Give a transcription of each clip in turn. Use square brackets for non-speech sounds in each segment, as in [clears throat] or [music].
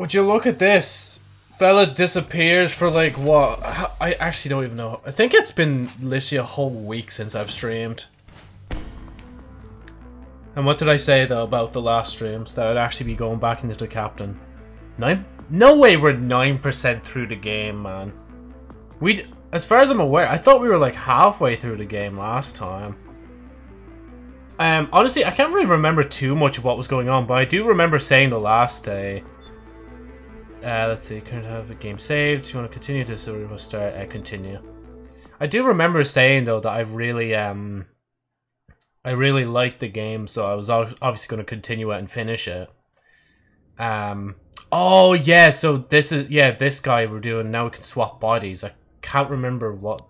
Would you look at this? Fella disappears for like what? I actually don't even know. I think it's been literally a whole week since I've streamed. And what did I say though about the last streams? That I'd actually be going back into the captain. Nine? No way we're 9% through the game, man. We, as far as I'm aware, I thought we were like halfway through the game last time. Um, honestly, I can't really remember too much of what was going on, but I do remember saying the last day. Uh, let's see, current have a game saved. Do you want to continue this or we'll start? Uh, continue. I do remember saying though that I really um, I really liked the game, so I was obviously going to continue it and finish it. Um, oh yeah, so this is yeah this guy we're doing now. We can swap bodies. I can't remember what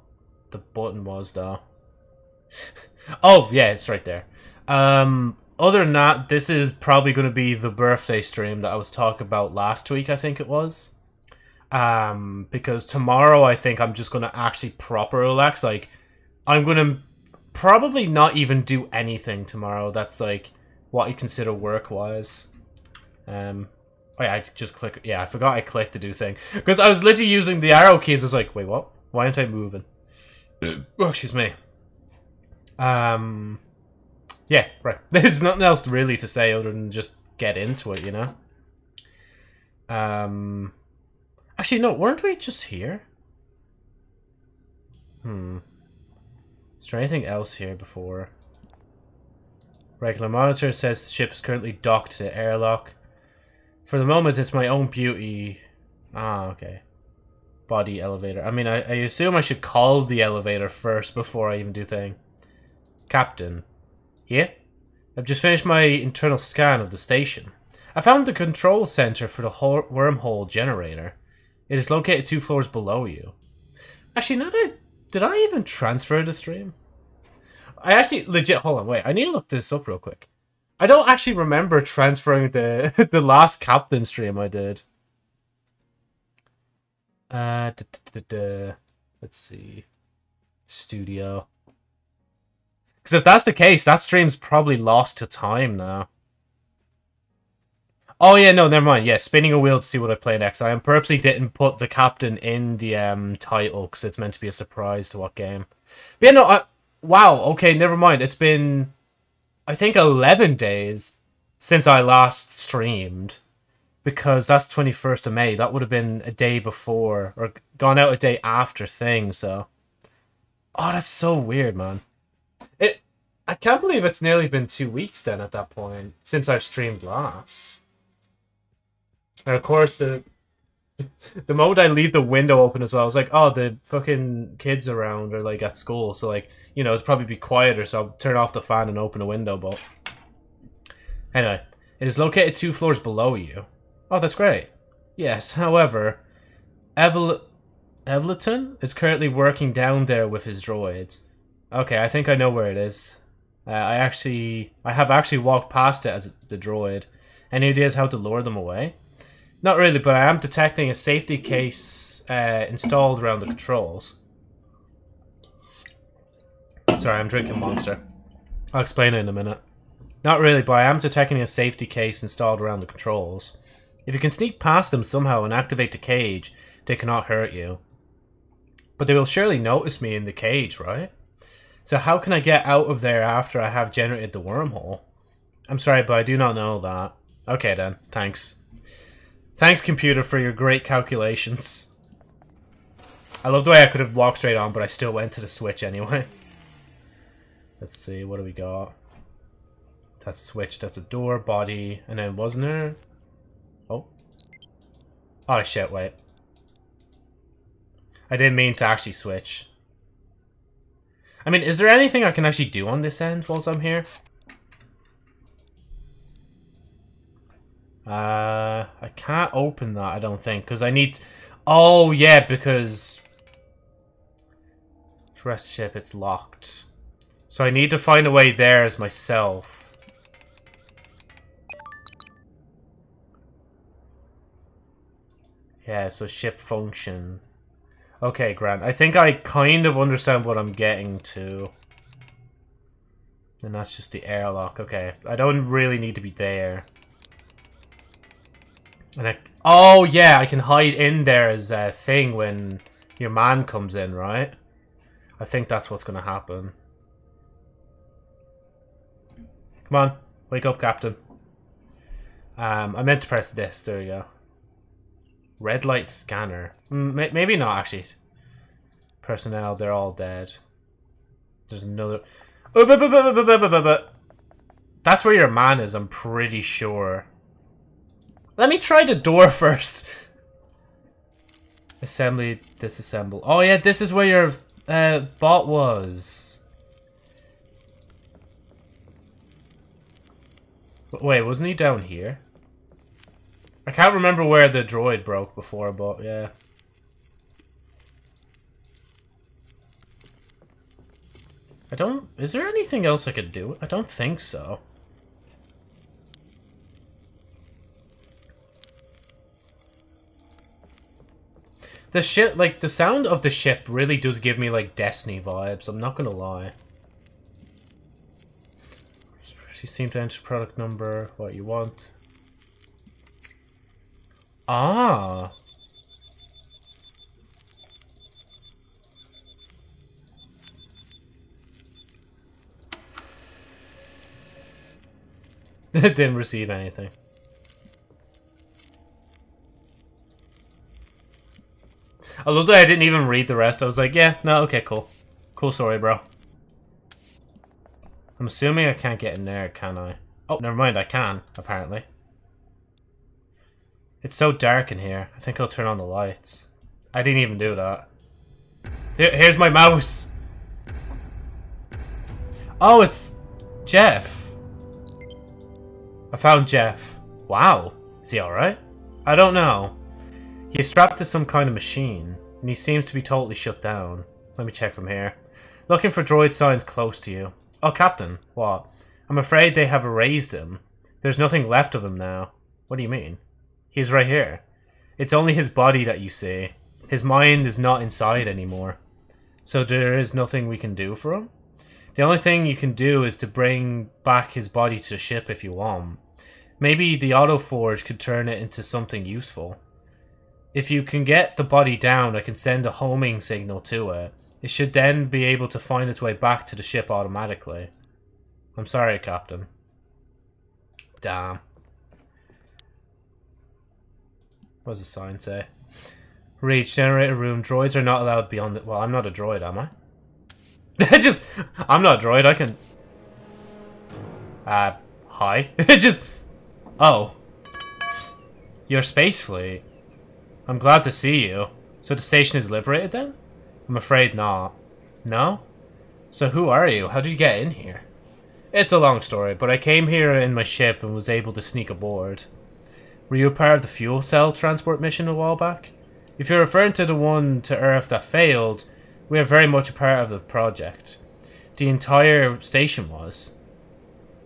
the button was though. [laughs] oh yeah, it's right there. Um, other than that, this is probably going to be the birthday stream that I was talking about last week, I think it was. Um, because tomorrow I think I'm just going to actually proper relax. Like, I'm going to probably not even do anything tomorrow that's like what you consider work-wise. Um, oh yeah, I just click. Yeah, I forgot I clicked to do thing. Because I was literally using the arrow keys. I was like, wait, what? Why aren't I moving? oh, excuse me. Um... Yeah, right. [laughs] There's nothing else really to say other than just get into it, you know? Um... Actually, no, weren't we just here? Hmm. Is there anything else here before? Regular monitor says the ship is currently docked to airlock. For the moment, it's my own beauty. Ah, okay. Body elevator. I mean, I, I assume I should call the elevator first before I even do thing. Captain. Yeah? I've just finished my internal scan of the station. I found the control center for the wormhole generator. It is located two floors below you. Actually, not I... Did I even transfer the stream? I actually... Legit... Hold on, wait. I need to look this up real quick. I don't actually remember transferring the [laughs] the last captain stream I did. Uh, da, da, da, let's see. Studio. Because if that's the case, that stream's probably lost to time now. Oh yeah, no, never mind. Yeah, spinning a wheel to see what I play next. I purposely didn't put the captain in the um title because it's meant to be a surprise to what game. But yeah, no, I, wow. Okay, never mind. It's been, I think, eleven days since I last streamed because that's twenty first of May. That would have been a day before or gone out a day after thing. So, oh, that's so weird, man. I can't believe it's nearly been two weeks then at that point since I've streamed last. And of course, the [laughs] the moment I leave the window open as well, I was like, oh, the fucking kids around are like at school, so like, you know, it's probably be quieter, so I'll turn off the fan and open a window, but anyway, it is located two floors below you. Oh, that's great. Yes, [laughs] however, Evel Evleton is currently working down there with his droids. Okay, I think I know where it is. Uh, I actually, I have actually walked past it as the droid. Any ideas how to lure them away? Not really, but I am detecting a safety case uh, installed around the controls. Sorry, I'm drinking Monster. I'll explain it in a minute. Not really, but I am detecting a safety case installed around the controls. If you can sneak past them somehow and activate the cage, they cannot hurt you. But they will surely notice me in the cage, right? So how can I get out of there after I have generated the wormhole? I'm sorry, but I do not know that. Okay then, thanks. Thanks, computer, for your great calculations. I love the way I could have walked straight on, but I still went to the switch anyway. [laughs] Let's see, what do we got? That's switch, that's a door, body, and then wasn't there? Oh. Oh shit, wait. I didn't mean to actually switch. I mean, is there anything I can actually do on this end whilst I'm here? Uh, I can't open that, I don't think, because I need... Oh, yeah, because... Rest ship, it's locked. So I need to find a way there as myself. Yeah, so ship function. Okay, Grant. I think I kind of understand what I'm getting to. And that's just the airlock. Okay, I don't really need to be there. And I, oh yeah, I can hide in there as a thing when your man comes in, right? I think that's what's gonna happen. Come on, wake up, Captain. Um, I meant to press this. There we go. Red light scanner. Mm, maybe not actually. Personnel, they're all dead. There's another. That's where your man is. I'm pretty sure. Let me try the door [laughs] first. Assembly, disassemble. Oh yeah, this is where your uh, bot was. Wait, wasn't he down here? I can't remember where the droid broke before, but yeah. I don't... Is there anything else I could do? I don't think so. The ship, like, the sound of the ship really does give me, like, Destiny vibes. I'm not gonna lie. You seem to enter product number, what you want. Ah. [laughs] It didn't receive anything. I love that I didn't even read the rest. I was like, yeah, no, okay, cool. Cool story, bro. I'm assuming I can't get in there, can I? Oh, never mind, I can, apparently. It's so dark in here. I think I'll turn on the lights. I didn't even do that. Here's my mouse. Oh, it's Jeff. I found Jeff. Wow. Is he alright? I don't know. He is strapped to some kind of machine, and he seems to be totally shut down. Let me check from here. Looking for droid signs close to you. Oh, Captain. What? I'm afraid they have erased him. There's nothing left of him now. What do you mean? He's right here. It's only his body that you see. His mind is not inside anymore. So there is nothing we can do for him? The only thing you can do is to bring back his body to the ship if you want. Maybe the auto forge could turn it into something useful. If you can get the body down, I can send a homing signal to it. It should then be able to find its way back to the ship automatically. I'm sorry, Captain. Damn. What does the sign say? Reach generator room. Droids are not allowed beyond it. Well, I'm not a droid, am I? [laughs] just, I'm not a droid. I can. Uh, hi. [laughs] just. Oh. Your space fleet. I'm glad to see you. So the station is liberated then? I'm afraid not. No? So who are you? How did you get in here? It's a long story, but I came here in my ship and was able to sneak aboard. Were you a part of the fuel cell transport mission a while back? If you're referring to the one to Earth that failed, we are very much a part of the project. The entire station was.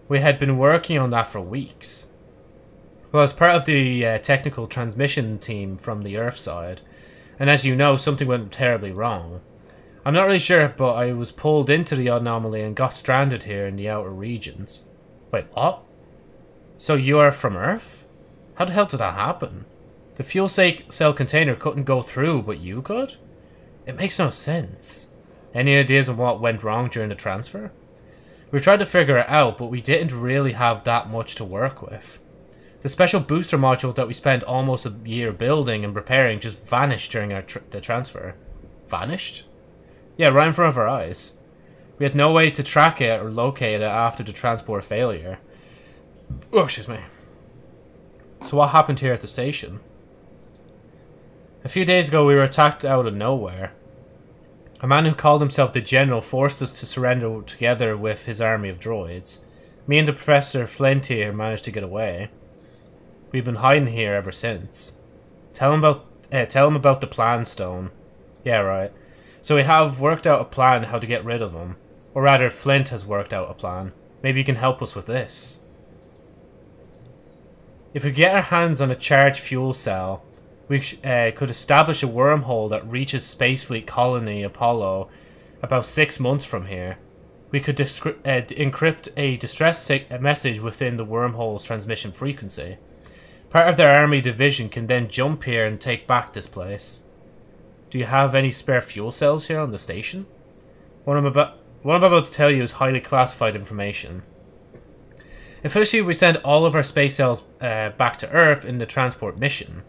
We had been working on that for weeks. Well, as part of the uh, technical transmission team from the Earth side, and as you know, something went terribly wrong. I'm not really sure, but I was pulled into the anomaly and got stranded here in the outer regions. Wait, what? So you are from Earth? How the hell did that happen? The fuel cell container couldn't go through, but you could? It makes no sense. Any ideas on what went wrong during the transfer? We tried to figure it out, but we didn't really have that much to work with. The special booster module that we spent almost a year building and repairing just vanished during tr the transfer. Vanished? Yeah, right in front of our eyes. We had no way to track it or locate it after the transport failure. Oh, excuse me. So what happened here at the station? A few days ago we were attacked out of nowhere. A man who called himself the General forced us to surrender together with his army of droids. Me and the Professor Flint here managed to get away. We've been hiding here ever since. Tell him about uh, tell him about the plan stone. Yeah, right. So we have worked out a plan how to get rid of him. Or rather, Flint has worked out a plan. Maybe you can help us with this. If we get our hands on a charged fuel cell, we uh, could establish a wormhole that reaches Spacefleet Colony Apollo about six months from here. We could uh, encrypt a distress message within the wormhole's transmission frequency. Part of their army division can then jump here and take back this place. Do you have any spare fuel cells here on the station? What I'm about, what I'm about to tell you is highly classified information. Officially, we send all of our space cells uh, back to Earth in the transport mission,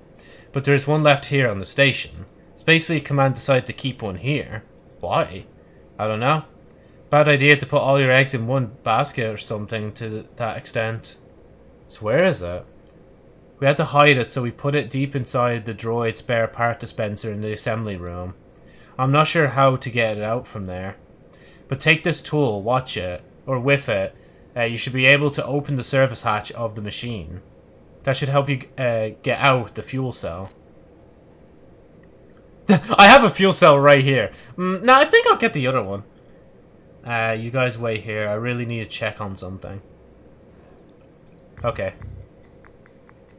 but there's one left here on the station. Space Fleet Command decided to keep one here. Why? I don't know. Bad idea to put all your eggs in one basket or something to that extent. So where is it? We had to hide it, so we put it deep inside the droid spare part dispenser in the assembly room. I'm not sure how to get it out from there. But take this tool, watch it, or with it, uh, you should be able to open the service hatch of the machine. That should help you uh, get out the fuel cell. [laughs] I have a fuel cell right here. Mm, now, I think I'll get the other one. Uh, you guys wait here. I really need to check on something. Okay.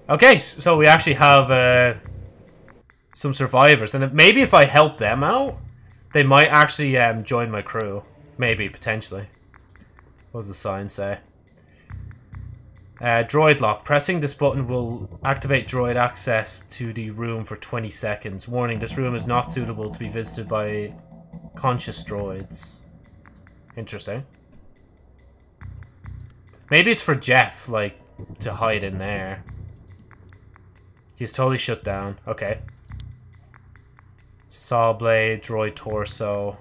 Okay, so we actually have uh, some survivors. And if, maybe if I help them out, they might actually um, join my crew. Maybe, potentially. What does the sign say? Uh, droid lock. Pressing this button will activate droid access to the room for 20 seconds. Warning, this room is not suitable to be visited by conscious droids. Interesting. Maybe it's for Jeff, like, to hide in there. He's totally shut down. Okay. Saw blade, droid torso.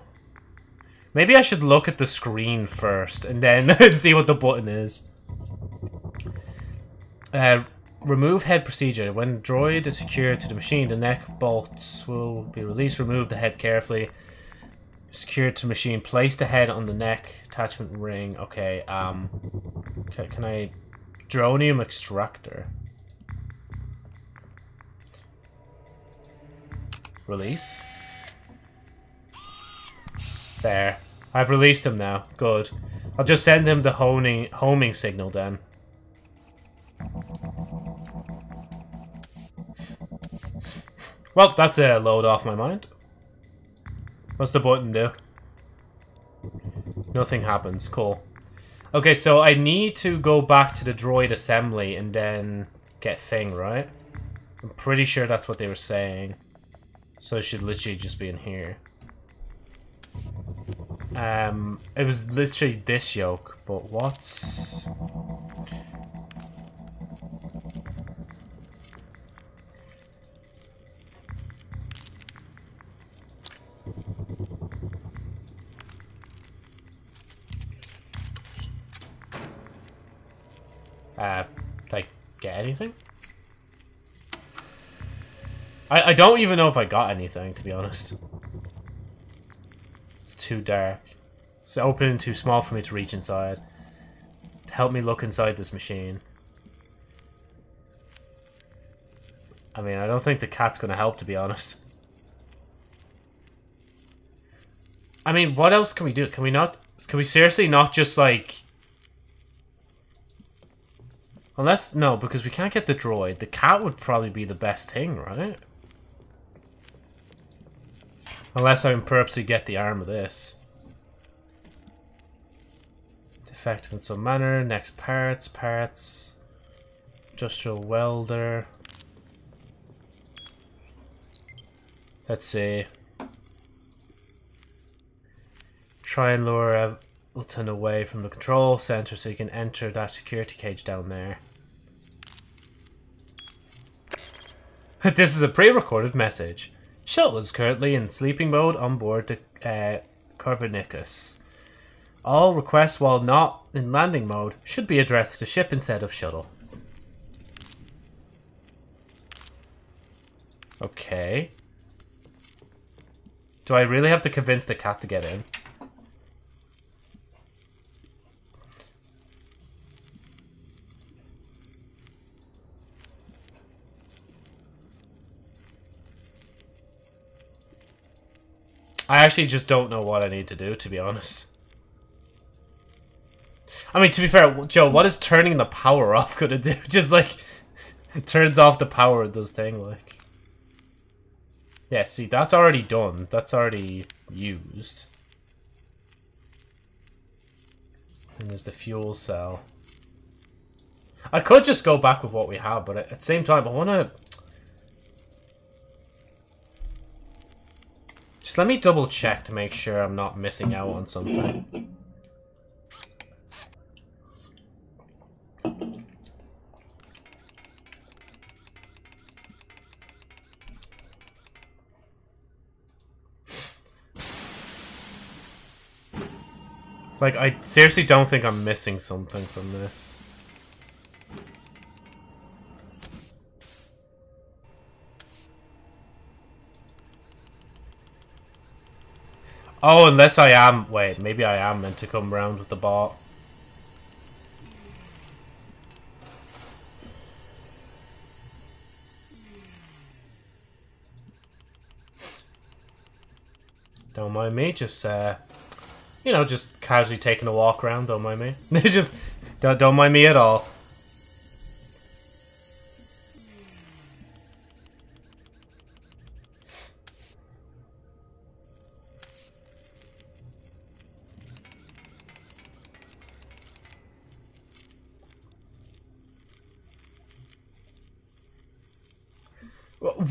Maybe I should look at the screen first and then [laughs] see what the button is. Uh, remove head procedure. When droid is secured to the machine, the neck bolts will be released. Remove the head carefully. Secured to machine. Place the head on the neck attachment ring. Okay, um... Can, can I... Dronium extractor. Release. There. I've released him now. Good. I'll just send him the homing, homing signal then. Well, that's a load off my mind. What's the button do? Nothing happens. Cool. Okay, so I need to go back to the droid assembly and then get thing, right? I'm pretty sure that's what they were saying. So it should literally just be in here. Um, it was literally this yoke, but what's... Uh, like, get anything? I, I don't even know if I got anything, to be honest. Too dark. It's open and too small for me to reach inside. Help me look inside this machine. I mean, I don't think the cat's going to help, to be honest. I mean, what else can we do? Can we not... Can we seriously not just, like... Unless... No, because we can't get the droid. The cat would probably be the best thing, right? Unless I can purposely get the arm of this. Defective in some manner. Next parts, parts. Industrial welder. Let's see. Try and lure Elton away from the control center so you can enter that security cage down there. [laughs] this is a pre-recorded message. Shuttle is currently in sleeping mode on board the uh, Copernicus. All requests while not in landing mode should be addressed to ship instead of shuttle. Okay. Do I really have to convince the cat to get in? I actually just don't know what I need to do, to be honest. I mean, to be fair, Joe, what is turning the power [laughs] off gonna do? [laughs] Just, like, it turns off the power of does thing, like. Yeah, see, that's already done. That's already used. And there's the fuel cell. I could just go back with what we have, but at the same time, I want to... Just let me double check to make sure I'm not missing out on something. Like, I seriously don't think I'm missing something from this. Oh, unless I am... Wait, maybe I am meant to come round with the bot. Don't mind me, just, uh, you know, just casually taking a walk around, don't mind me. [laughs] just, don't, don't mind me at all.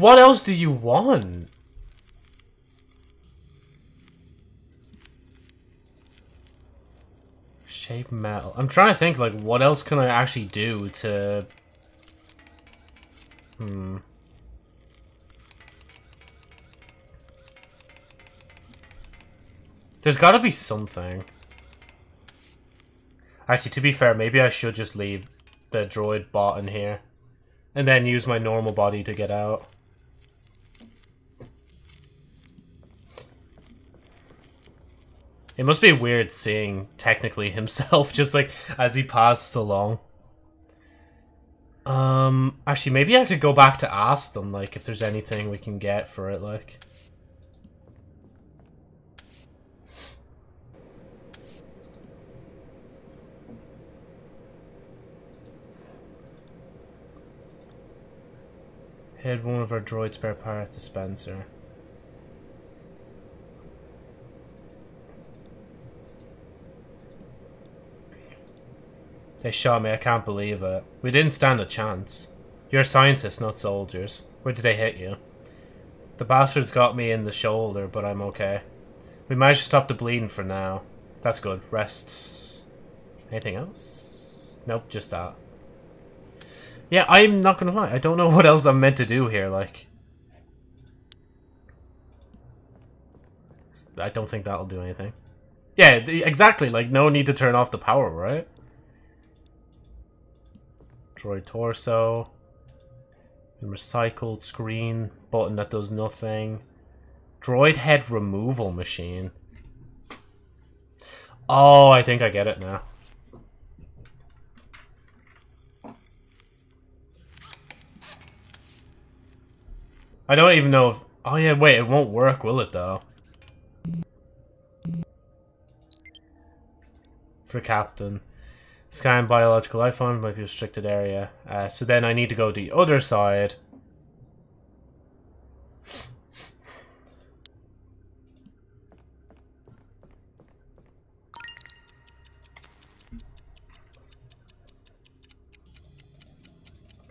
What else do you want? Shape metal. I'm trying to think, like, what else can I actually do to... Hmm. There's gotta be something. Actually, to be fair, maybe I should just leave the droid bot in here. And then use my normal body to get out. It must be weird seeing, technically, himself [laughs] just, like, as he passes along. Um, actually, maybe I could go back to ask them, like, if there's anything we can get for it, like. Head one of our droid spare part dispenser. They shot me, I can't believe it. We didn't stand a chance. You're scientists, not soldiers. Where did they hit you? The bastards got me in the shoulder, but I'm okay. We managed to stop the bleeding for now. That's good. Rests. Anything else? Nope, just that. Yeah, I'm not gonna lie. I don't know [laughs] what else I'm meant to do here, like. I don't think that'll do anything. Yeah, exactly. Like, no need to turn off the power, right? Droid torso. Recycled screen. Button that does nothing. Droid head removal machine. Oh, I think I get it now. I don't even know if... Oh yeah, wait, it won't work, will it though? For Captain. Scan biological form might be restricted area. Uh, so then I need to go the other side.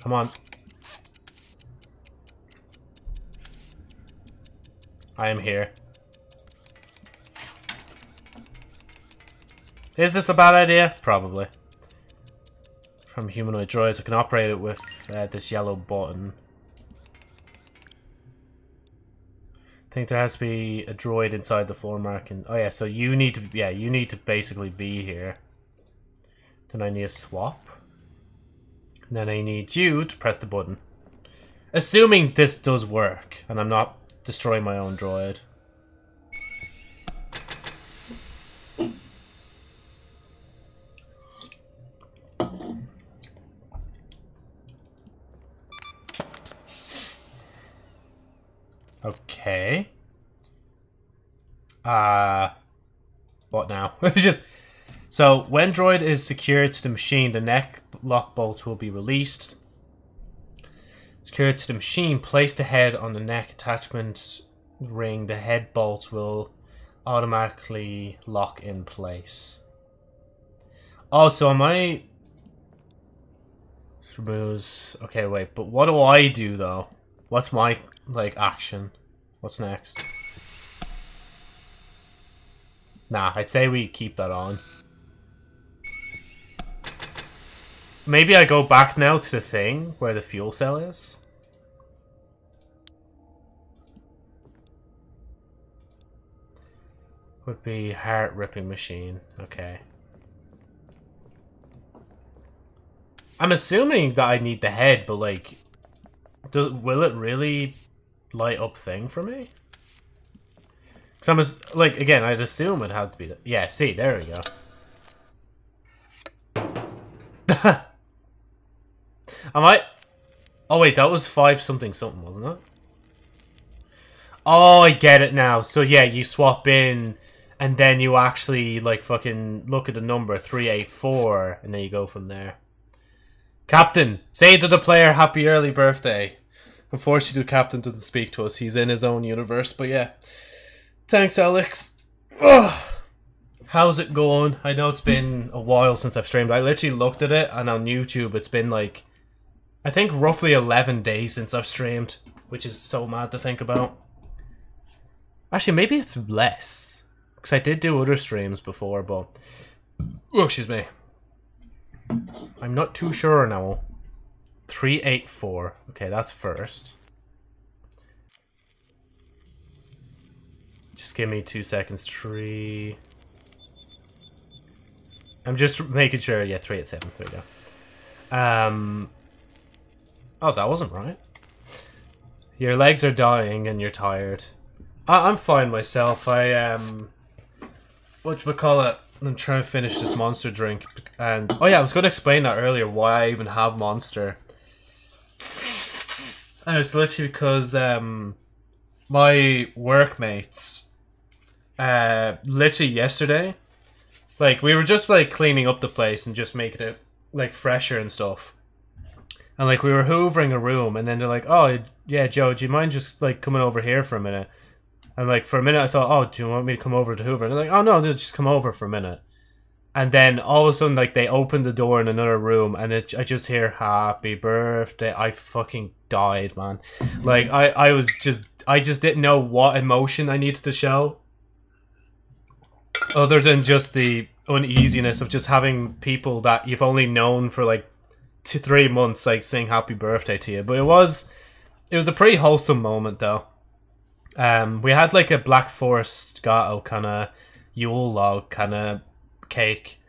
Come on. I am here. Is this a bad idea? Probably from humanoid droids. I can operate it with uh, this yellow button. I think there has to be a droid inside the floor marking. Oh yeah, so you need to, yeah, you need to basically be here. Then I need a swap. And then I need you to press the button. Assuming this does work, and I'm not destroying my own droid. Okay. Uh, what now? [laughs] just so when droid is secured to the machine, the neck lock bolt will be released. Secured to the machine, place the head on the neck attachment ring. The head bolt will automatically lock in place. Oh, so am I... Okay, wait, but what do I do though? What's my like action? What's next? Nah, I'd say we keep that on. Maybe I go back now to the thing where the fuel cell is. Would be heart ripping machine. Okay. I'm assuming that I need the head, but like, do, will it really light up thing for me? Cause I'm as, like again, I'd assume it had to be. Yeah, see, there we go. [laughs] Am I. Oh wait, that was five something something, wasn't it? Oh, I get it now. So yeah, you swap in, and then you actually like fucking look at the number three eight four, and then you go from there. Captain, say to the player, happy early birthday. Unfortunately, the captain doesn't speak to us. He's in his own universe, but yeah. Thanks, Alex. Ugh. How's it going? I know it's been a while since I've streamed. I literally looked at it, and on YouTube, it's been like I think roughly 11 days since I've streamed, which is so mad to think about. Actually, maybe it's less. Because I did do other streams before, but... Oh, excuse me. I'm not too sure now. 384. Okay, that's first. Just give me two seconds. Three... I'm just making sure. Yeah, 387. There we go. Um... Oh, that wasn't right. Your legs are dying and you're tired. I am fine myself. I, um... What we call it? I'm trying to finish this monster drink. And, oh yeah, I was going to explain that earlier, why I even have monster. And it's literally because, um... My workmates, uh, literally yesterday, like, we were just, like, cleaning up the place and just making it, like, fresher and stuff. And like we were hoovering a room, and then they're like, "Oh, yeah, Joe, do you mind just like coming over here for a minute?" And like for a minute, I thought, "Oh, do you want me to come over to Hoover?" And they're like, "Oh no, just come over for a minute." And then all of a sudden, like they open the door in another room, and it, I just hear "Happy Birthday." I fucking died, man. Like I, I was just, I just didn't know what emotion I needed to show, other than just the uneasiness of just having people that you've only known for like two three months like saying happy birthday to you. But it was it was a pretty wholesome moment though. Um, we had like a Black Forest Gateau kind of Yule log kind of cake,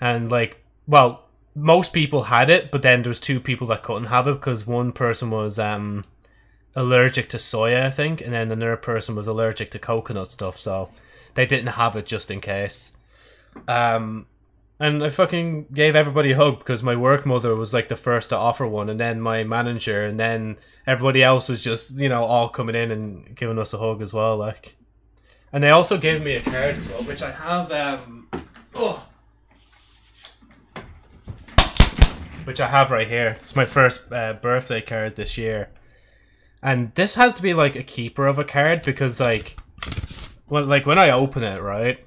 and like well, most people had it, but then there was two people that couldn't have it because one person was um allergic to soya, I think, and then another person was allergic to coconut stuff, so they didn't have it just in case. Um, and I fucking gave everybody a hug because my work mother was like the first to offer one, and then my manager, and then everybody else was just, you know, all coming in and giving us a hug as well, like. And they also gave me a card as well, which I have, um, oh, which I have right here. It's my first uh, birthday card this year. And this has to be like a keeper of a card because like, well, like when I open it, right?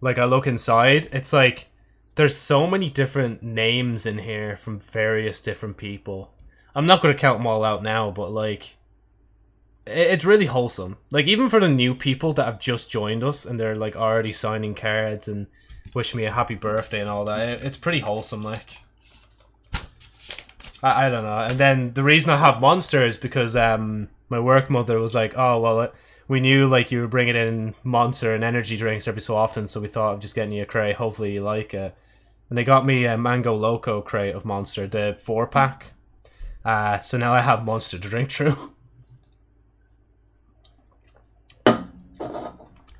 Like I look inside, it's like there's so many different names in here from various different people. I'm not going to count them all out now, but like it's really wholesome. Like even for the new people that have just joined us and they're like already signing cards and wishing me a happy birthday and all that, it's pretty wholesome. Like I, I don't know. And then the reason I have Monster is because um my work mother was like, oh well, it, we knew like you were bringing in Monster and energy drinks every so often, so we thought of just getting you a crate. Hopefully you like it. And they got me a Mango Loco crate of Monster, the four pack. Uh, so now I have Monster to drink through. [laughs]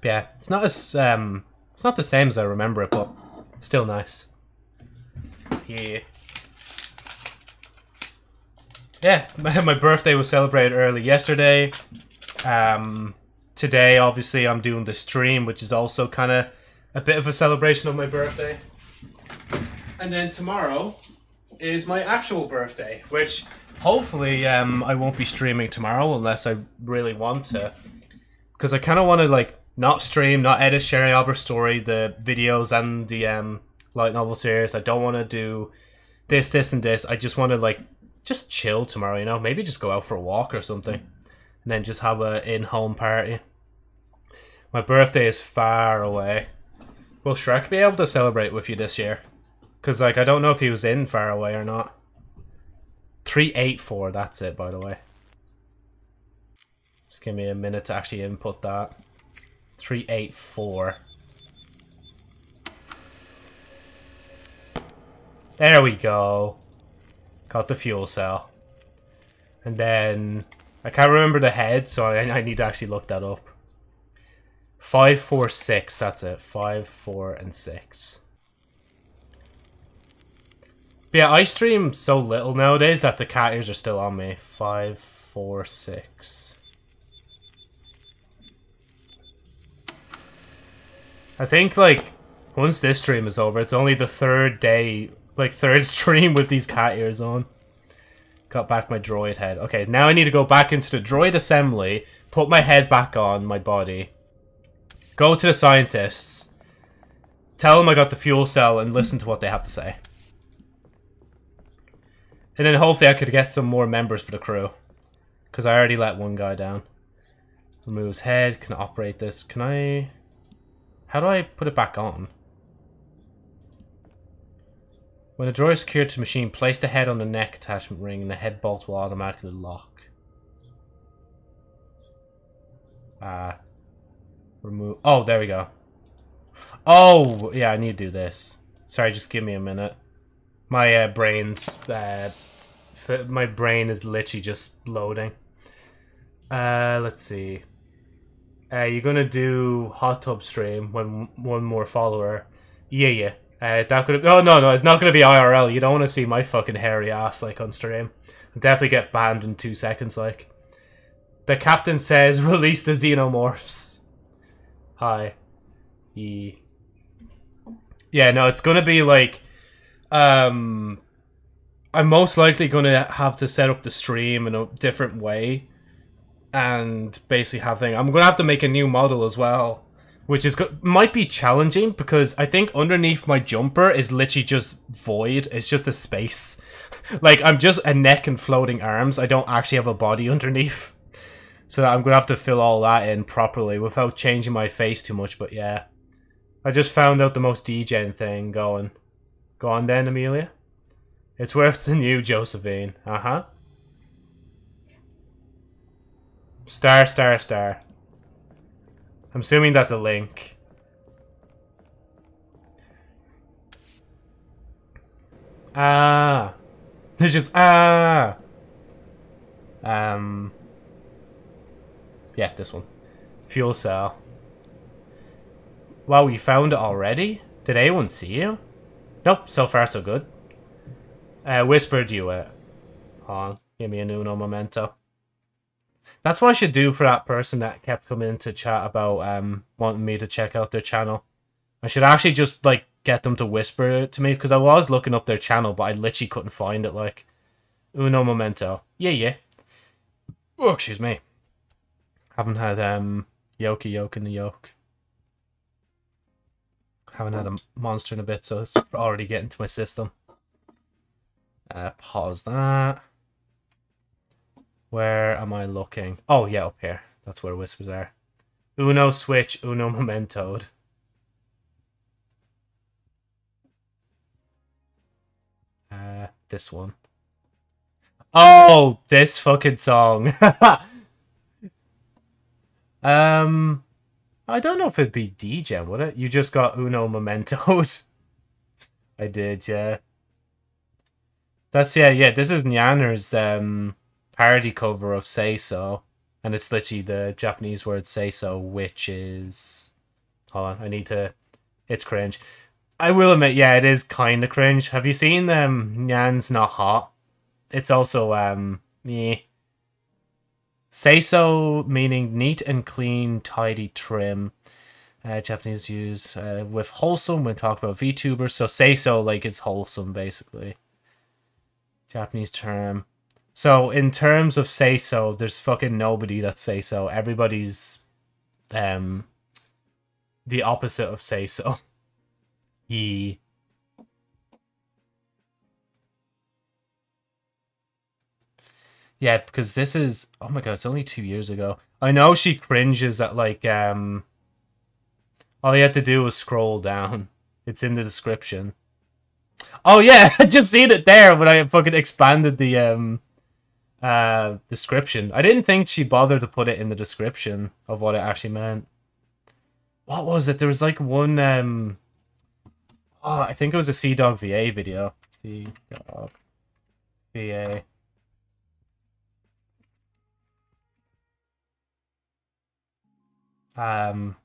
yeah, it's not as um, it's not the same as I remember it, but still nice. Yeah. Yeah, [laughs] my birthday was celebrated early yesterday. Um, today, obviously, I'm doing the stream, which is also kind of a bit of a celebration of my birthday. And then tomorrow is my actual birthday, which hopefully um, I won't be streaming tomorrow unless I really want to. Because I kind of want to like not stream, not edit Sherry Albert story, the videos and the um, light novel series. I don't want to do this, this, and this. I just want to like just chill tomorrow. You know, maybe just go out for a walk or something, and then just have a in-home party. My birthday is far away. Will Shrek be able to celebrate with you this year? Because like I don't know if he was in far away or not. Three eight four. That's it, by the way. Just give me a minute to actually input that. 384. There we go. Got the fuel cell. And then... I can't remember the head, so I, I need to actually look that up. 5, 4, 6. That's it. 5, 4, and 6. But yeah, I stream so little nowadays that the cat ears are still on me. 5, 4, 6. I think, like, once this stream is over, it's only the third day, like, third [laughs] stream with these cat ears on. Got back my droid head. Okay, now I need to go back into the droid assembly, put my head back on my body, go to the scientists, tell them I got the fuel cell, and listen to what they have to say. And then hopefully I could get some more members for the crew. Because I already let one guy down. Removes head, can operate this. Can I... How do I put it back on? When a drawer is secured to machine, place the head on the neck attachment ring and the head bolt will automatically lock. Ah. Uh, remove. Oh, there we go. Oh, yeah, I need to do this. Sorry, just give me a minute. My uh, brain's... Uh, my brain is literally just loading. Uh, let's see. Uh, you're gonna do hot tub stream when one more follower. Yeah, yeah. Uh, that could. Oh no, no, it's not gonna be IRL. You don't want to see my fucking hairy ass like on stream. I'll definitely get banned in two seconds. Like, the captain says, [laughs] release the xenomorphs. Hi. Yeah. Yeah, no, it's gonna be like, um, I'm most likely gonna have to set up the stream in a different way and basically having I'm gonna have to make a new model as well, which is might be challenging because I think underneath my jumper is literally just void. It's just a space. [laughs] like I'm just a neck and floating arms. I don't actually have a body [laughs] underneath. So I'm gonna have to fill all that in properly without changing my face too much. But yeah, I just found out the most degen thing going. Go on then, Amelia. It's worth the new Josephine. Uh huh. Star, star, star. I'm assuming that's a link. Ah. [laughs] There's just ah. Um. Yeah, this one. Fuel cell. Wow, we found it already? Did anyone see you? Nope, so far so good. Uh, whispered you it. Hold on, give me a Uno Momento. That's what I should do for that person that kept coming to chat about um wanting me to check out their channel. I should actually just like get them to whisper it to me because I was looking up their channel, but I literally couldn't find it. Like, uno momento. Yeah, yeah. Oh, excuse me. Haven't had um Yoki Yoke in the yoke. Haven't had a monster in a bit, so it's already getting to my system. Uh, pause that. Where am I looking? Oh, yeah, up here. That's where whispers are. Uno switch, uno mementoed. Uh, this one. Oh, this fucking song. [laughs] um, I don't know if it'd be DJ, would it? You just got uno mementoed. [laughs] I did, yeah. That's, yeah, yeah, this is Nyanner's, um, parody cover of Say So, and it's literally the Japanese word Say So, which is. Hold on, I need to. It's cringe. I will admit, yeah, it is kind of cringe. Have you seen them? Nyan's not hot. It's also um, yeah. Say so meaning neat and clean, tidy, trim. Uh, Japanese use uh, with wholesome when talk about VTubers. So say so like it's wholesome basically. Japanese term. So in terms of say so, there's fucking nobody that say so. Everybody's um the opposite of say so. [laughs] Ye. Yeah, because this is oh my god, it's only two years ago. I know she cringes at like um all you had to do was scroll down. [laughs] It's in the description. Oh yeah, [laughs] I just seen it there when I fucking expanded the um uh description. I didn't think she bothered to put it in the description of what it actually meant. What was it? There was like one um Oh, I think it was a Sea Dog VA video. Sea Dog VA. Um,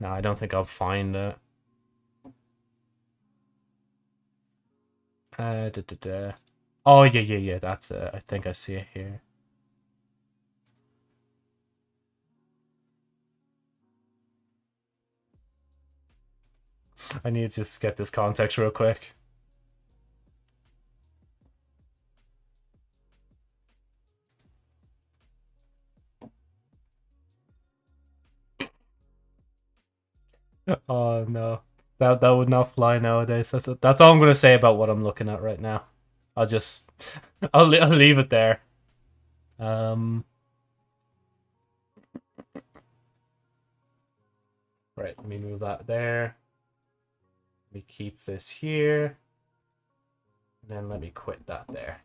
no, I don't think I'll find it. Uh, da, da, da. Oh, yeah, yeah, yeah, that's it. I think I see it here. I need to just get this context real quick. [laughs] oh no, that that would not fly nowadays. That's that's all I'm gonna say about what I'm looking at right now. I'll just [laughs] I'll I'll leave it there. Um. Right, let me move that there. Let me keep this here. And then let me quit that there.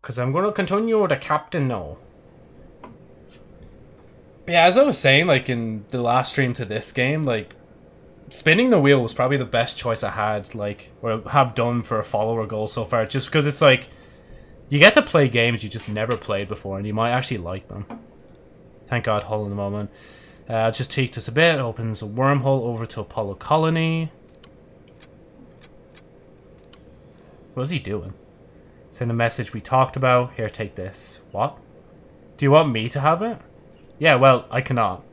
Because I'm going to continue with the captain now. Yeah, as I was saying, like in the last stream to this game, like spinning the wheel was probably the best choice I had, like or have done for a follower goal so far. Just because it's like you get to play games you just never played before, and you might actually like them. Thank God, hole in the moment. Uh, just take this a bit. Opens a wormhole over to Apollo Colony. What is he doing? Send a message we talked about. Here, take this. What? Do you want me to have it? Yeah, well, I cannot.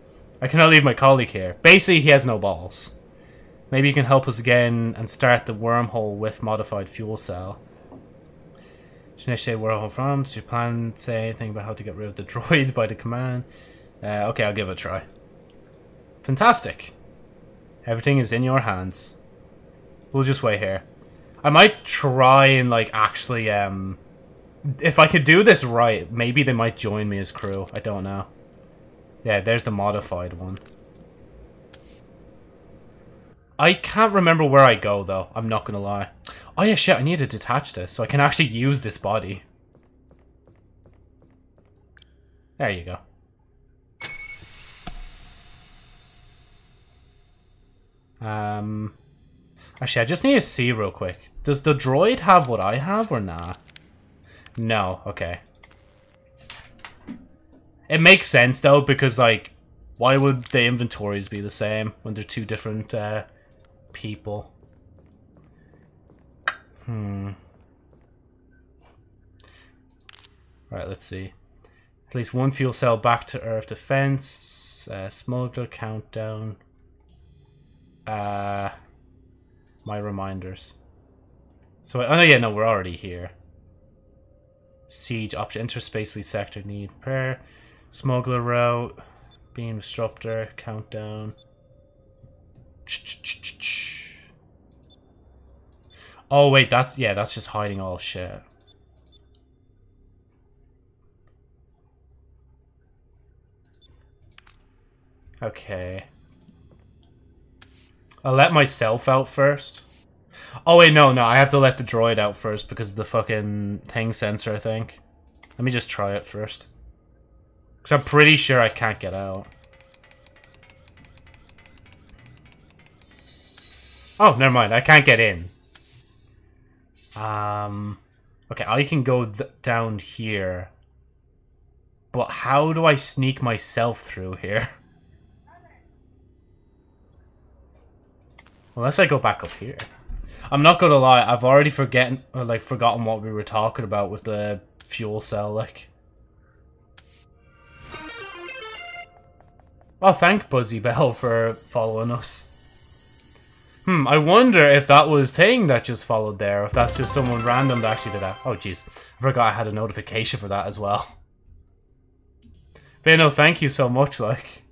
I cannot leave my colleague here. Basically, he has no balls. Maybe you can help us again and start the wormhole with modified fuel cell. Should Initiate wormhole from. Does your plan say anything about how to get rid of the [laughs] droids by the command? Uh, okay, I'll give it a try. Fantastic. Everything is in your hands. We'll just wait here. I might try and, like, actually, um... If I could do this right, maybe they might join me as crew. I don't know. Yeah, there's the modified one. I can't remember where I go, though. I'm not gonna lie. Oh yeah, shit, I need to detach this so I can actually use this body. There you go. Um, actually, I just need to see real quick. Does the droid have what I have or nah? No, okay. It makes sense though because like, why would the inventories be the same when they're two different uh, people? Hmm. Right, let's see. At least one fuel cell back to Earth defense. Uh, smuggler countdown. Uh, my reminders. So, oh no, yeah, no, we're already here. Siege option, enter space fleet sector, need prayer. Smuggler route, beam disruptor, countdown. Oh wait, that's yeah, that's just hiding all shit. Okay. I'll let myself out first. Oh wait, no, no, I have to let the droid out first because of the fucking thing sensor, I think. Let me just try it first. Because I'm pretty sure I can't get out. Oh, never mind. I can't get in. Um, okay, I can go down here. But how do I sneak myself through here? [laughs] Unless I go back up here. I'm not gonna lie, I've already forgotten, like, forgotten what we were talking about with the fuel cell, like. Oh, thank Buzzy Bell [laughs] for following us. Hmm, I wonder if that was Thing that just followed there, if that's just someone random that actually did that. Oh, jeez. I forgot I had a notification for that as well. But no, thank you so much, like.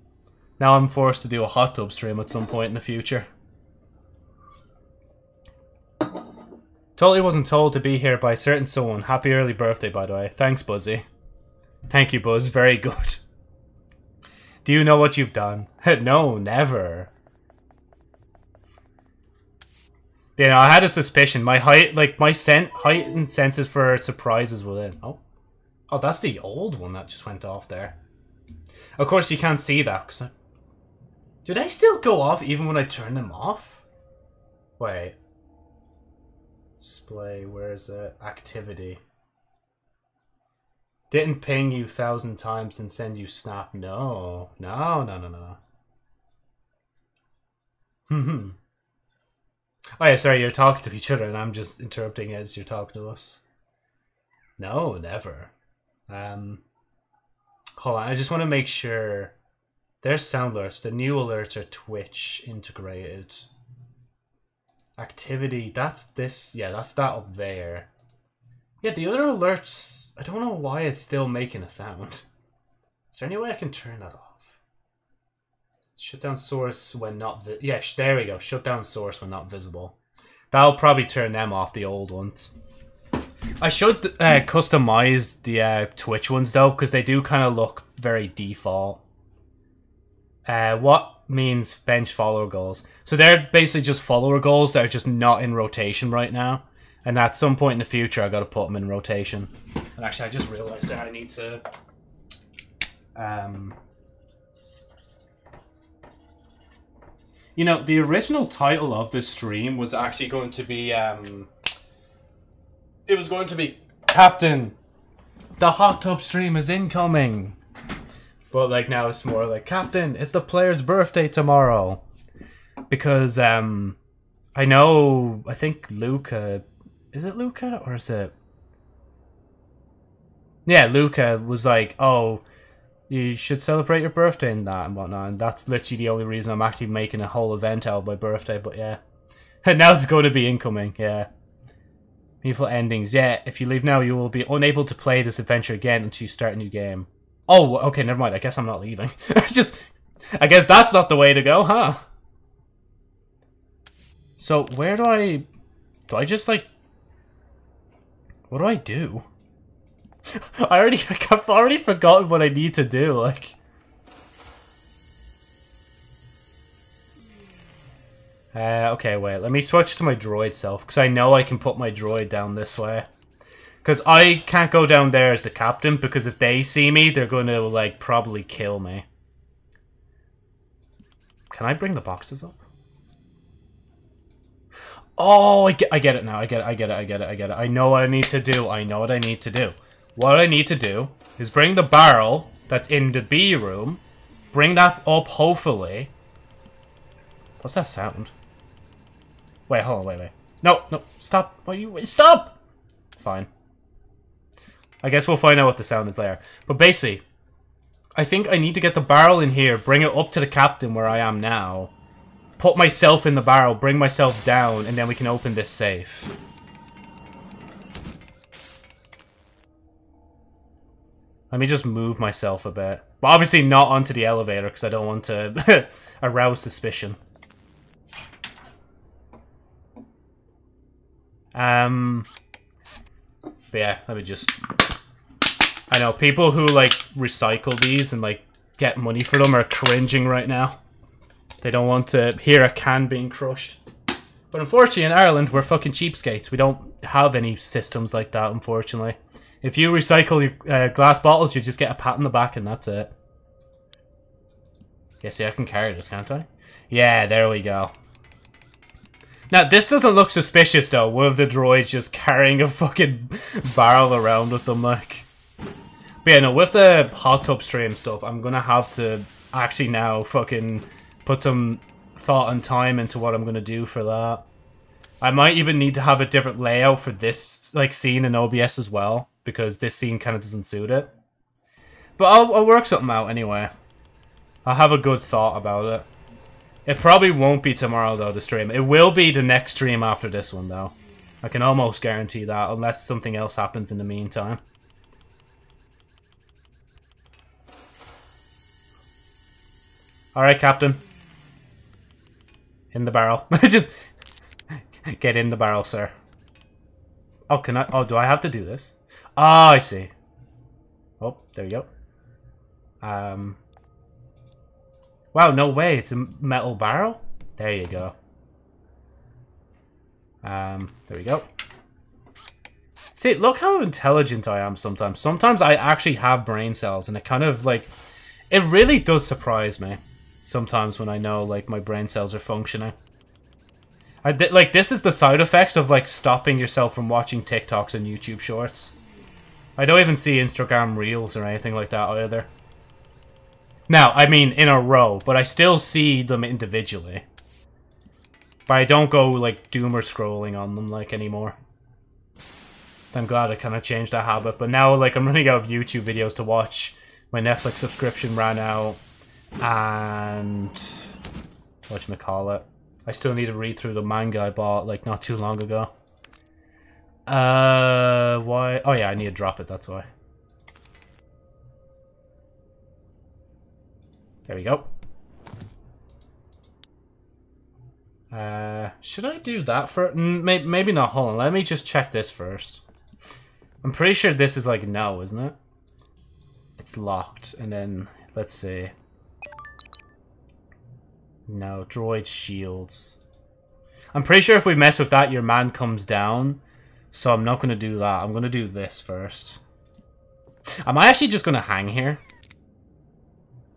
Now I'm forced to do a hot tub stream at some point in the future. Totally wasn't told to be here by certain someone. Happy early birthday, by the way. Thanks, Buzzy. Thank you, Buzz. Very good. [laughs] Do you know what you've done? [laughs] no, never. You know, I had a suspicion. My height, like, my scent, height and senses for surprises within. Oh. Oh, that's the old one that just went off there. Of course, you can't see that. Cause I... Do they still go off even when I turn them off? Wait. Display, where is it? Activity. Didn't ping you thousand times and send you snap. No. No, no, no, no. Hmm. Oh yeah, sorry, you're talking to each other and I'm just interrupting as you're talking to us. No, never. Um, hold on, I just want to make sure. There's sound alerts. The new alerts are Twitch integrated. Activity, that's this. Yeah, that's that up there. Yeah, the other alerts, I don't know why it's still making a sound. Is there any way I can turn that off? Shut down source when not vi yeah, there we go. Shut down source when not visible. That'll probably turn them off, the old ones. I should uh, customize the uh, Twitch ones though, because they do kind of look very default. Uh, what means bench follower goals? So they're basically just follower goals that are just not in rotation right now. And at some point in the future, I got to put them in rotation. And actually, I just realized that I need to. Um, you know, the original title of this stream was actually going to be. Um, it was going to be Captain. The hot tub stream is incoming. But like now it's more like Captain. It's the player's birthday tomorrow. Because um, I know. I think Luca is it Luca or is it? Yeah, Luca was like, "Oh, you should celebrate your birthday and that and whatnot." And that's literally the only reason I'm actually making a whole event out of my birthday. But yeah, and [laughs] now it's going to be incoming. Yeah, meaningful endings. Yeah, if you leave now, you will be unable to play this adventure again until you start a new game. Oh, okay, never mind. I guess I'm not leaving. [laughs] just, I guess that's not the way to go, huh? So where do I? Do I just like what do I do? [laughs] I already, I've already forgotten what I need to do, like... Uh, okay, wait, let me switch to my droid self, because I know I can put my droid down this way. Because I can't go down there as the captain, because if they see me, they're going to, like, probably kill me. Can I bring the boxes up? Oh, I get, I get it now. I get it, I get it, I get it, I get it. I know what I need to do. I know what I need to do. What I need to do is bring the barrel that's in the B room, bring that up, hopefully. What's that sound? Wait, hold on, wait, wait. No, no, stop. Why you, stop! Fine. I guess we'll find out what the sound is there. But basically, I think I need to get the barrel in here, bring it up to the captain where I am now, put myself in the barrel, bring myself down, and then we can open this safe. Let me just move myself a bit. But obviously not onto the elevator, because I don't want to [laughs] arouse suspicion. Um, but yeah, let me just... I know, people who, like, recycle these and, like, get money for them are cringing right now. They don't want to hear a can being crushed. But unfortunately, in Ireland, we're fucking cheapskates. We don't have any systems like that, unfortunately. If you recycle your uh, glass bottles, you just get a pat on the back and that's it. Yeah, see, I can carry this, can't I? Yeah, there we go. Now, this doesn't look suspicious, though. One of the droids just carrying a fucking [laughs] barrel around with them, like... But yeah, no, with the hot tub stream stuff, I'm gonna have to actually now fucking put some thought and time into what I'm to do for that. I might even need to have a different layout for this like scene in OBS as well, because this scene kind of doesn't suit it. But I'll, I'll work something out anyway. I'll have a good thought about it. It probably won't be tomorrow, though, the stream. It will be the next stream after this one, though. I can almost guarantee that, unless something else happens in the meantime. Alright, Captain. In the barrel. [laughs] Just get in the barrel, sir. Oh, can I? Oh, do I have to do this? Ah, I see. Oh, there you go. Um. Wow, no way. It's a metal barrel? There you go. Um, there we go. See, look how intelligent I am sometimes. Sometimes I actually have brain cells, and it kind of, like... It really does surprise me. Sometimes when I know, like, my brain cells are functioning. I like, this is the side effects of, like, stopping yourself from watching TikToks and YouTube Shorts. I don't even see Instagram Reels or anything like that either. Now, I mean in a row, but I still see them individually. But I don't go, like, doomer scrolling on them, like, anymore. I'm glad I kind of changed that habit. But now, like, I'm running out of YouTube videos to watch. My Netflix subscription ran out. And... Whatchamacallit. I still need to read through the manga I bought, like, not too long ago. Uh, why? Oh, yeah, I need to drop it, that's why. There we go. Uh, should I do that for... Maybe, maybe not. Hold on. Let me just check this first. I'm pretty sure this is like no, isn't it? It's locked. And then, let's see. No, droid shields. I'm pretty sure if we mess with that, your man comes down. So I'm not going to do that. I'm going to do this first. Am I actually just going to hang here?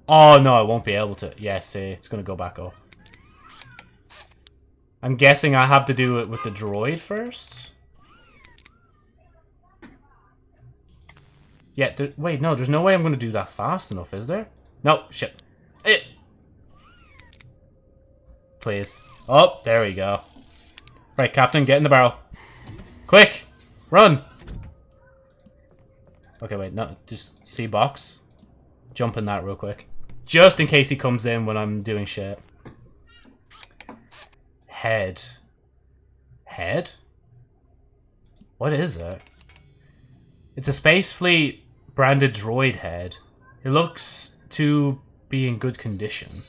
Oh, no, I won't be able to. Yeah, see, it's going to go back up. I'm guessing I have to do it with the droid first? Yeah, there, wait, no, there's no way I'm going to do that fast enough, is there? No, shit. It. Please. Oh, there we go. Right, Captain, get in the barrel. Quick! Run! Okay, wait, no, just see box. Jump in that real quick. Just in case he comes in when I'm doing shit. Head. Head? What is it? It's a Space Fleet branded droid head. It looks to be in good condition.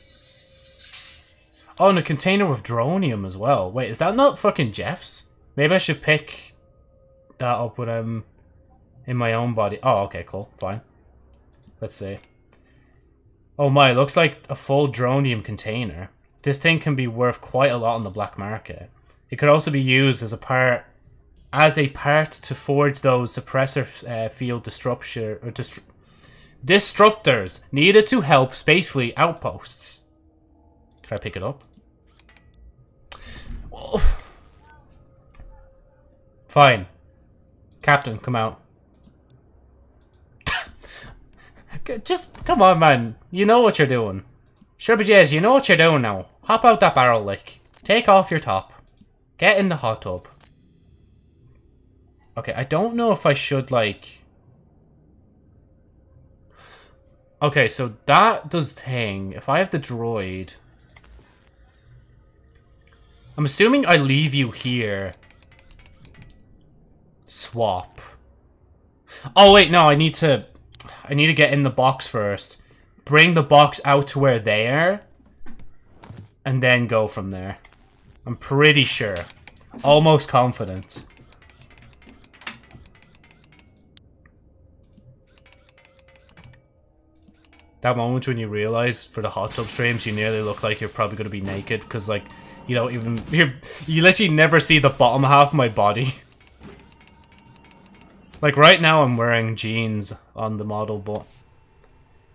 Oh, and a container with dronium as well. Wait, is that not fucking Jeff's? Maybe I should pick that up when I'm in my own body. Oh, okay, cool. Fine. Let's see. Oh my, looks like a full dronium container. This thing can be worth quite a lot on the black market. It could also be used as a part as a part to forge those suppressor uh, field disruptor or destru destructors needed to help space fleet outposts. Can I pick it up? Fine. Captain, come out. [laughs] Just, come on, man. You know what you're doing. But yes, you know what you're doing now. Hop out that barrel, like. Take off your top. Get in the hot tub. Okay, I don't know if I should, like... Okay, so that does thing. If I have the droid... I'm assuming I leave you here. Swap. Oh, wait, no, I need to... I need to get in the box first. Bring the box out to where they are. And then go from there. I'm pretty sure. Almost confident. That moment when you realize for the hot tub streams you nearly look like you're probably going to be naked because like you don't even [laughs] you you literally never see the bottom half of my body. [laughs] Like right now I'm wearing jeans on the model, but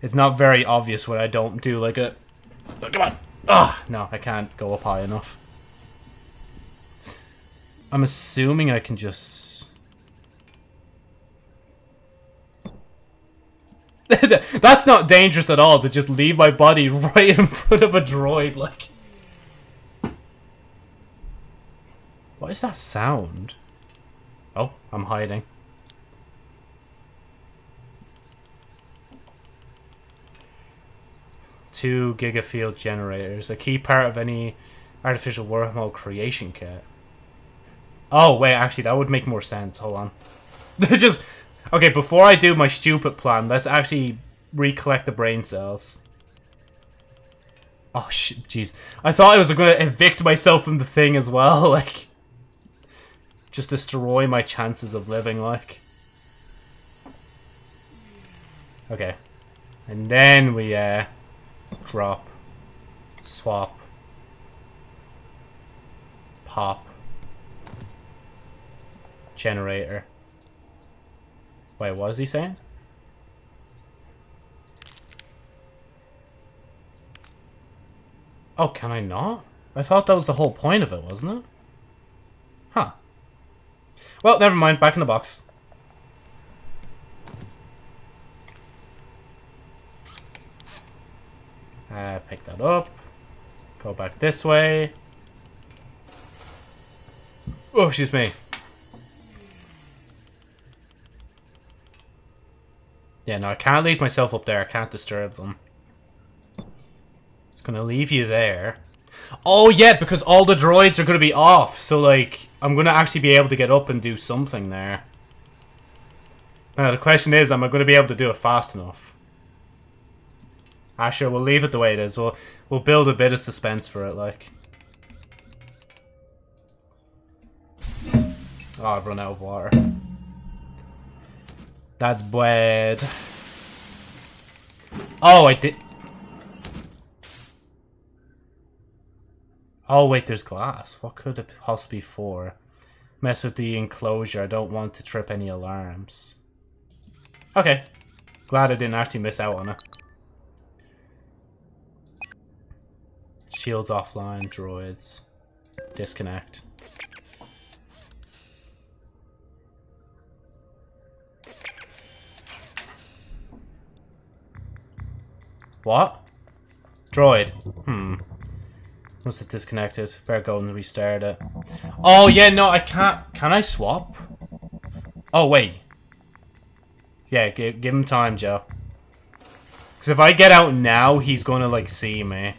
it's not very obvious when I don't do like a... Oh, come on! Ah, no, I can't go up high enough. I'm assuming I can just... [laughs] That's not dangerous at all, to just leave my body [laughs] right in front of a droid, like... What is that sound? Oh, I'm hiding. Two gigafield generators, a key part of any artificial wormhole creation kit. Oh, wait, actually, that would make more sense. Hold on. [laughs] Just, okay, before I do my stupid plan, let's actually recollect the brain cells. Oh, shit, jeez. I thought I was going to evict myself from the thing as well, [laughs] like... Just destroy my chances of living, like. Okay. And then we, uh... Drop. Swap. Pop. Generator. Wait, what was he saying? Oh, can I not? I thought that was the whole point of it, wasn't it? Huh. Well, never mind. Back in the box. Uh, pick that up. Go back this way. Oh, excuse me. Yeah, no, I can't leave myself up there. I can't disturb them. It's gonna leave you there. Oh, yeah, because all the droids are gonna be off. So, like, I'm gonna actually be able to get up and do something there. Now, the question is, am I gonna be able to do it fast enough? Ah, sure, we'll leave it the way it is. We'll, we'll build a bit of suspense for it, like. Oh, I've run out of water. That's bad. Oh, I did... Oh, wait, there's glass. What could it possibly be for? Mess with the enclosure. I don't want to trip any alarms. Okay. Glad I didn't actually miss out on it. Shields offline, droids. Disconnect. What? Droid. Hmm. Was it disconnected? Better go and restart it. Oh, yeah, no, I can't. Can I swap? Oh, wait. Yeah, give, give him time, Joe. Because if I get out now, he's going to, like, see me.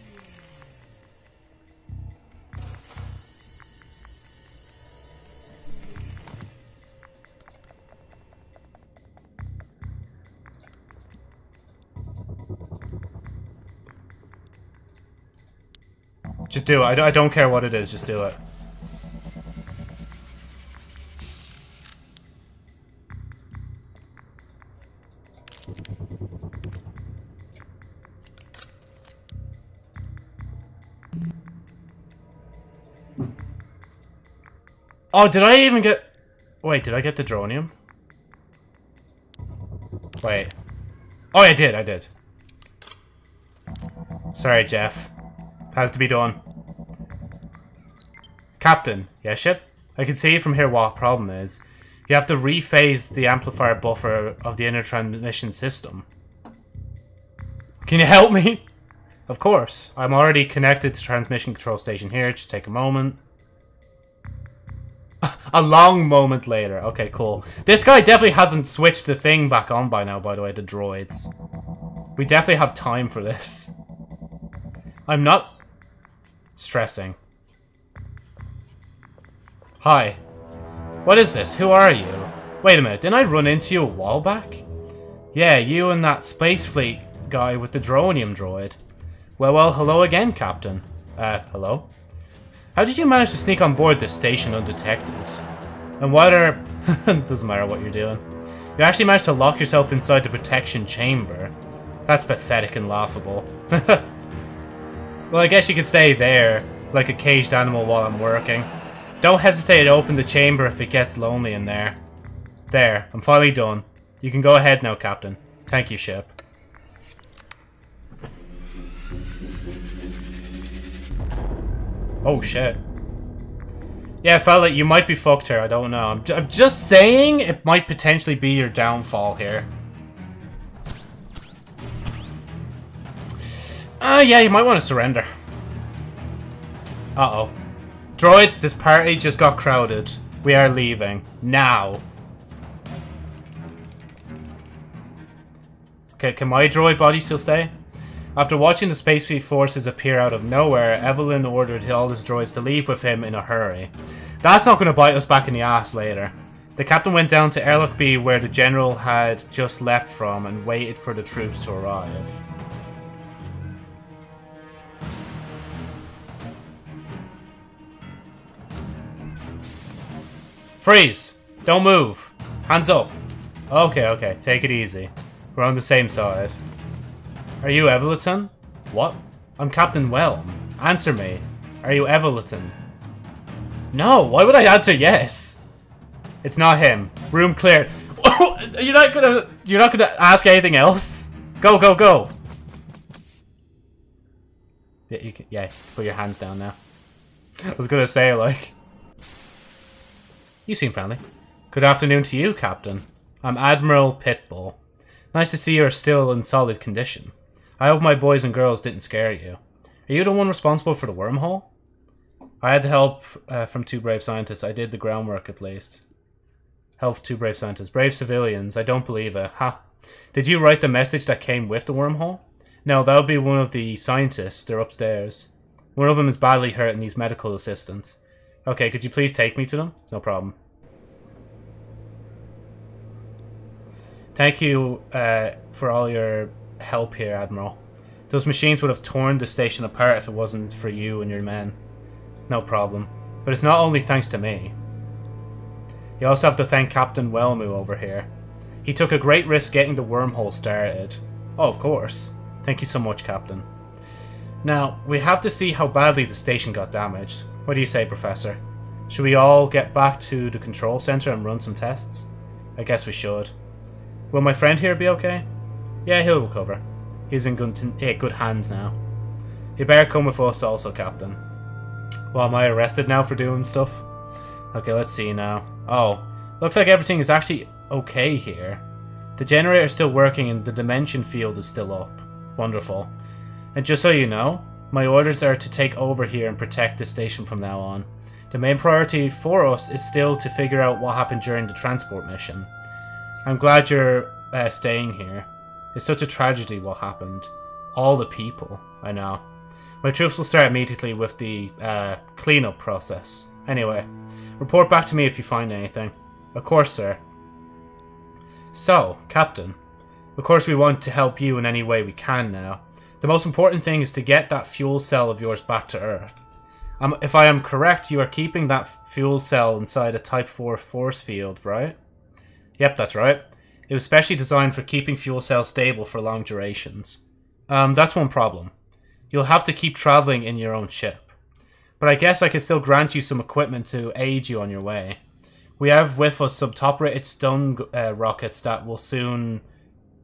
Just do it. I don't care what it is. Just do it. Oh, did I even get... Wait, did I get the dronium? Wait. Oh, I did, I did. Sorry, Jeff. Has to be done. Captain, yes ship? I can see from here what problem is. You have to rephase the amplifier buffer of the inner transmission system. Can you help me? [laughs] Of course. I'm already connected to transmission control station here. Just take a moment. [laughs] a long moment later. Okay, cool. This guy definitely hasn't switched the thing back on by now, by the way, the droids. We definitely have time for this. I'm not stressing. Hi. What is this? Who are you? Wait a minute, didn't I run into you a while back? Yeah, you and that space fleet guy with the dronium droid. Well, well, hello again, Captain. Uh, hello? How did you manage to sneak on board this station undetected? And what are... [laughs] doesn't matter what you're doing. You actually managed to lock yourself inside the protection chamber. That's pathetic and laughable. [laughs] well, I guess you could stay there, like a caged animal while I'm working. Don't hesitate to open the chamber if it gets lonely in there. There, I'm finally done. You can go ahead now, Captain. Thank you, ship. Oh, shit. Yeah, fella, you might be fucked here. I don't know. I'm, I'm just saying it might potentially be your downfall here. Uh, yeah, you might want to surrender. Uh-oh. Droids, this party just got crowded. We are leaving. Now. Okay, can my droid body still stay? After watching the Space Fleet forces appear out of nowhere, Evelyn ordered all his droids to leave with him in a hurry. That's not going to bite us back in the ass later. The captain went down to Airlock B where the general had just left from and waited for the troops to arrive. Freeze! Don't move! Hands up! Okay, okay, take it easy. We're on the same side. Are you Evelyn? What? I'm Captain Whelm. Answer me. Are you Evelyn? No, why would I answer yes? It's not him. Room cleared. [coughs] you're not gonna you're not gonna ask anything else? Go, go, go! Yeah, you can yeah, put your hands down now. I was gonna say like You seem friendly. Good afternoon to you, Captain. I'm Admiral Pitbull. Nice to see you're still in solid condition. I hope my boys and girls didn't scare you. Are you the one responsible for the wormhole? I had help uh, from two brave scientists. I did the groundwork at least. Help two brave scientists. Brave civilians. I don't believe it. Ha. Did you write the message that came with the wormhole? No, that would be one of the scientists. They're upstairs. One of them is badly hurt and needs medical assistance. Okay, could you please take me to them? No problem. Thank you uh, for all your help here, Admiral. Those machines would have torn the station apart if it wasn't for you and your men. No problem. But it's not only thanks to me. You also have to thank Captain Whelmu over here. He took a great risk getting the wormhole started. Oh, of course. Thank you so much, Captain. Now, we have to see how badly the station got damaged. What do you say, Professor? Should we all get back to the control center and run some tests? I guess we should. Will my friend here be okay? Yeah, he'll recover. He's in good, eh, good hands now. You better come with us also, Captain. Well, am I arrested now for doing stuff? Okay, let's see now. Oh, looks like everything is actually okay here. The generator is still working and the dimension field is still up. Wonderful. And just so you know, my orders are to take over here and protect the station from now on. The main priority for us is still to figure out what happened during the transport mission. I'm glad you're uh, staying here. It's such a tragedy what happened. All the people, I know. My troops will start immediately with the uh, cleanup process. Anyway, report back to me if you find anything. Of course, sir. So, Captain, of course we want to help you in any way we can now. The most important thing is to get that fuel cell of yours back to Earth. Um, if I am correct, you are keeping that fuel cell inside a Type 4 force field, right? Yep, that's right. It was specially designed for keeping fuel cells stable for long durations. Um, that's one problem. You'll have to keep traveling in your own ship. But I guess I could still grant you some equipment to aid you on your way. We have with us some top-rated stun uh, rockets that will soon...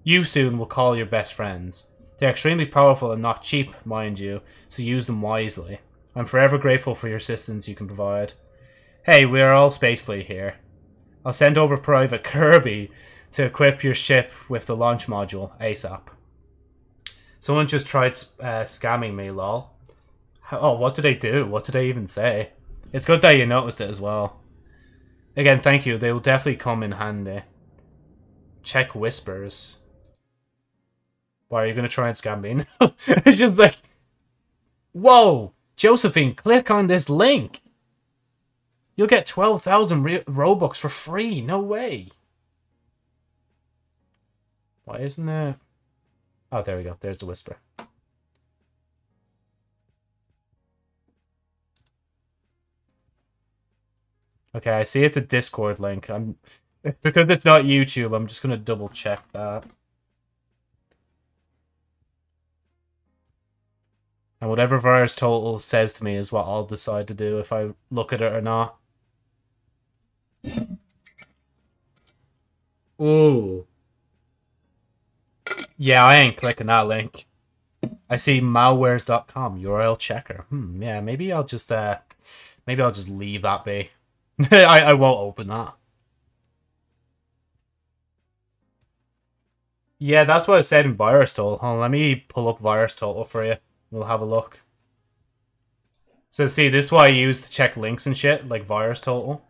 You soon will call your best friends. They're extremely powerful and not cheap, mind you, so use them wisely. I'm forever grateful for your assistance you can provide. Hey, we are all Spacefleet here. I'll send over Private Kirby to equip your ship with the launch module ASAP. Someone just tried uh, scamming me, lol. Oh, what did they do? What did they even say? It's good that you noticed it as well. Again, thank you. They will definitely come in handy. Check whispers. Why are you going to try and scam me? [laughs] it's just like... Whoa! Josephine, click on this link! You'll get 12,000 Robux for free. No way. Why isn't there... Oh, there we go. There's the whisper. Okay, I see it's a Discord link. I'm [laughs] because it's not YouTube, I'm just gonna double check that. And whatever Virus Total says to me is what I'll decide to do if I look at it or not. Ooh. Yeah, I ain't clicking that link. I see malwares.com URL checker. Hmm, yeah, maybe I'll just uh maybe I'll just leave that be. [laughs] I, I won't open that. Yeah, that's what I said in VirusTotal. Hold on, let me pull up Virus Total for you. We'll have a look. So see, this is what I use to check links and shit, like virus total.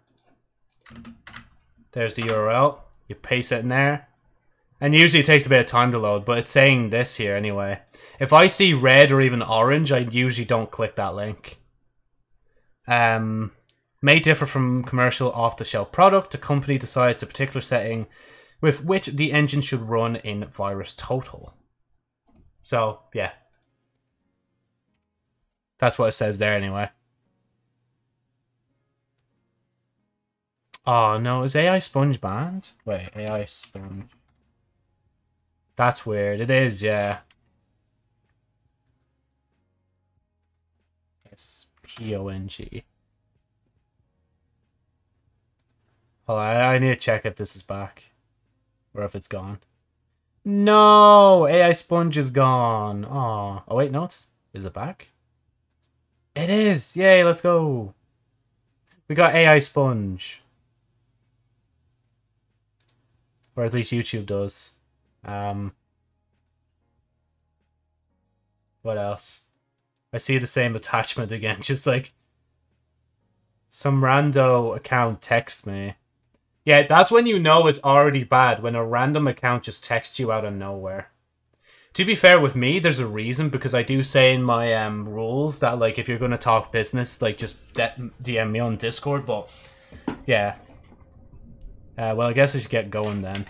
There's the URL. You paste it in there. And usually it takes a bit of time to load, but it's saying this here anyway. If I see red or even orange, I usually don't click that link. Um, may differ from commercial off-the-shelf product. The company decides a particular setting with which the engine should run in virus total. So, yeah. That's what it says there anyway. Oh, no. Is AI Sponge banned? Wait, AI Sponge. That's weird. It is, yeah. S-P-O-N-G. Hold on, I need to check if this is back. Or if it's gone. No! AI Sponge is gone. Oh, oh wait, no, it's... Is it back? It is! Yay, let's go! We got AI Sponge. Or at least YouTube does. Um, what else? I see the same attachment again, [laughs] just like some rando account texts me. Yeah, that's when you know it's already bad, when a random account just texts you out of nowhere. To be fair with me, there's a reason, because I do say in my um, rules that, like, if you're going to talk business, like, just DM me on Discord, but, yeah. Uh, well, I guess I should get going then.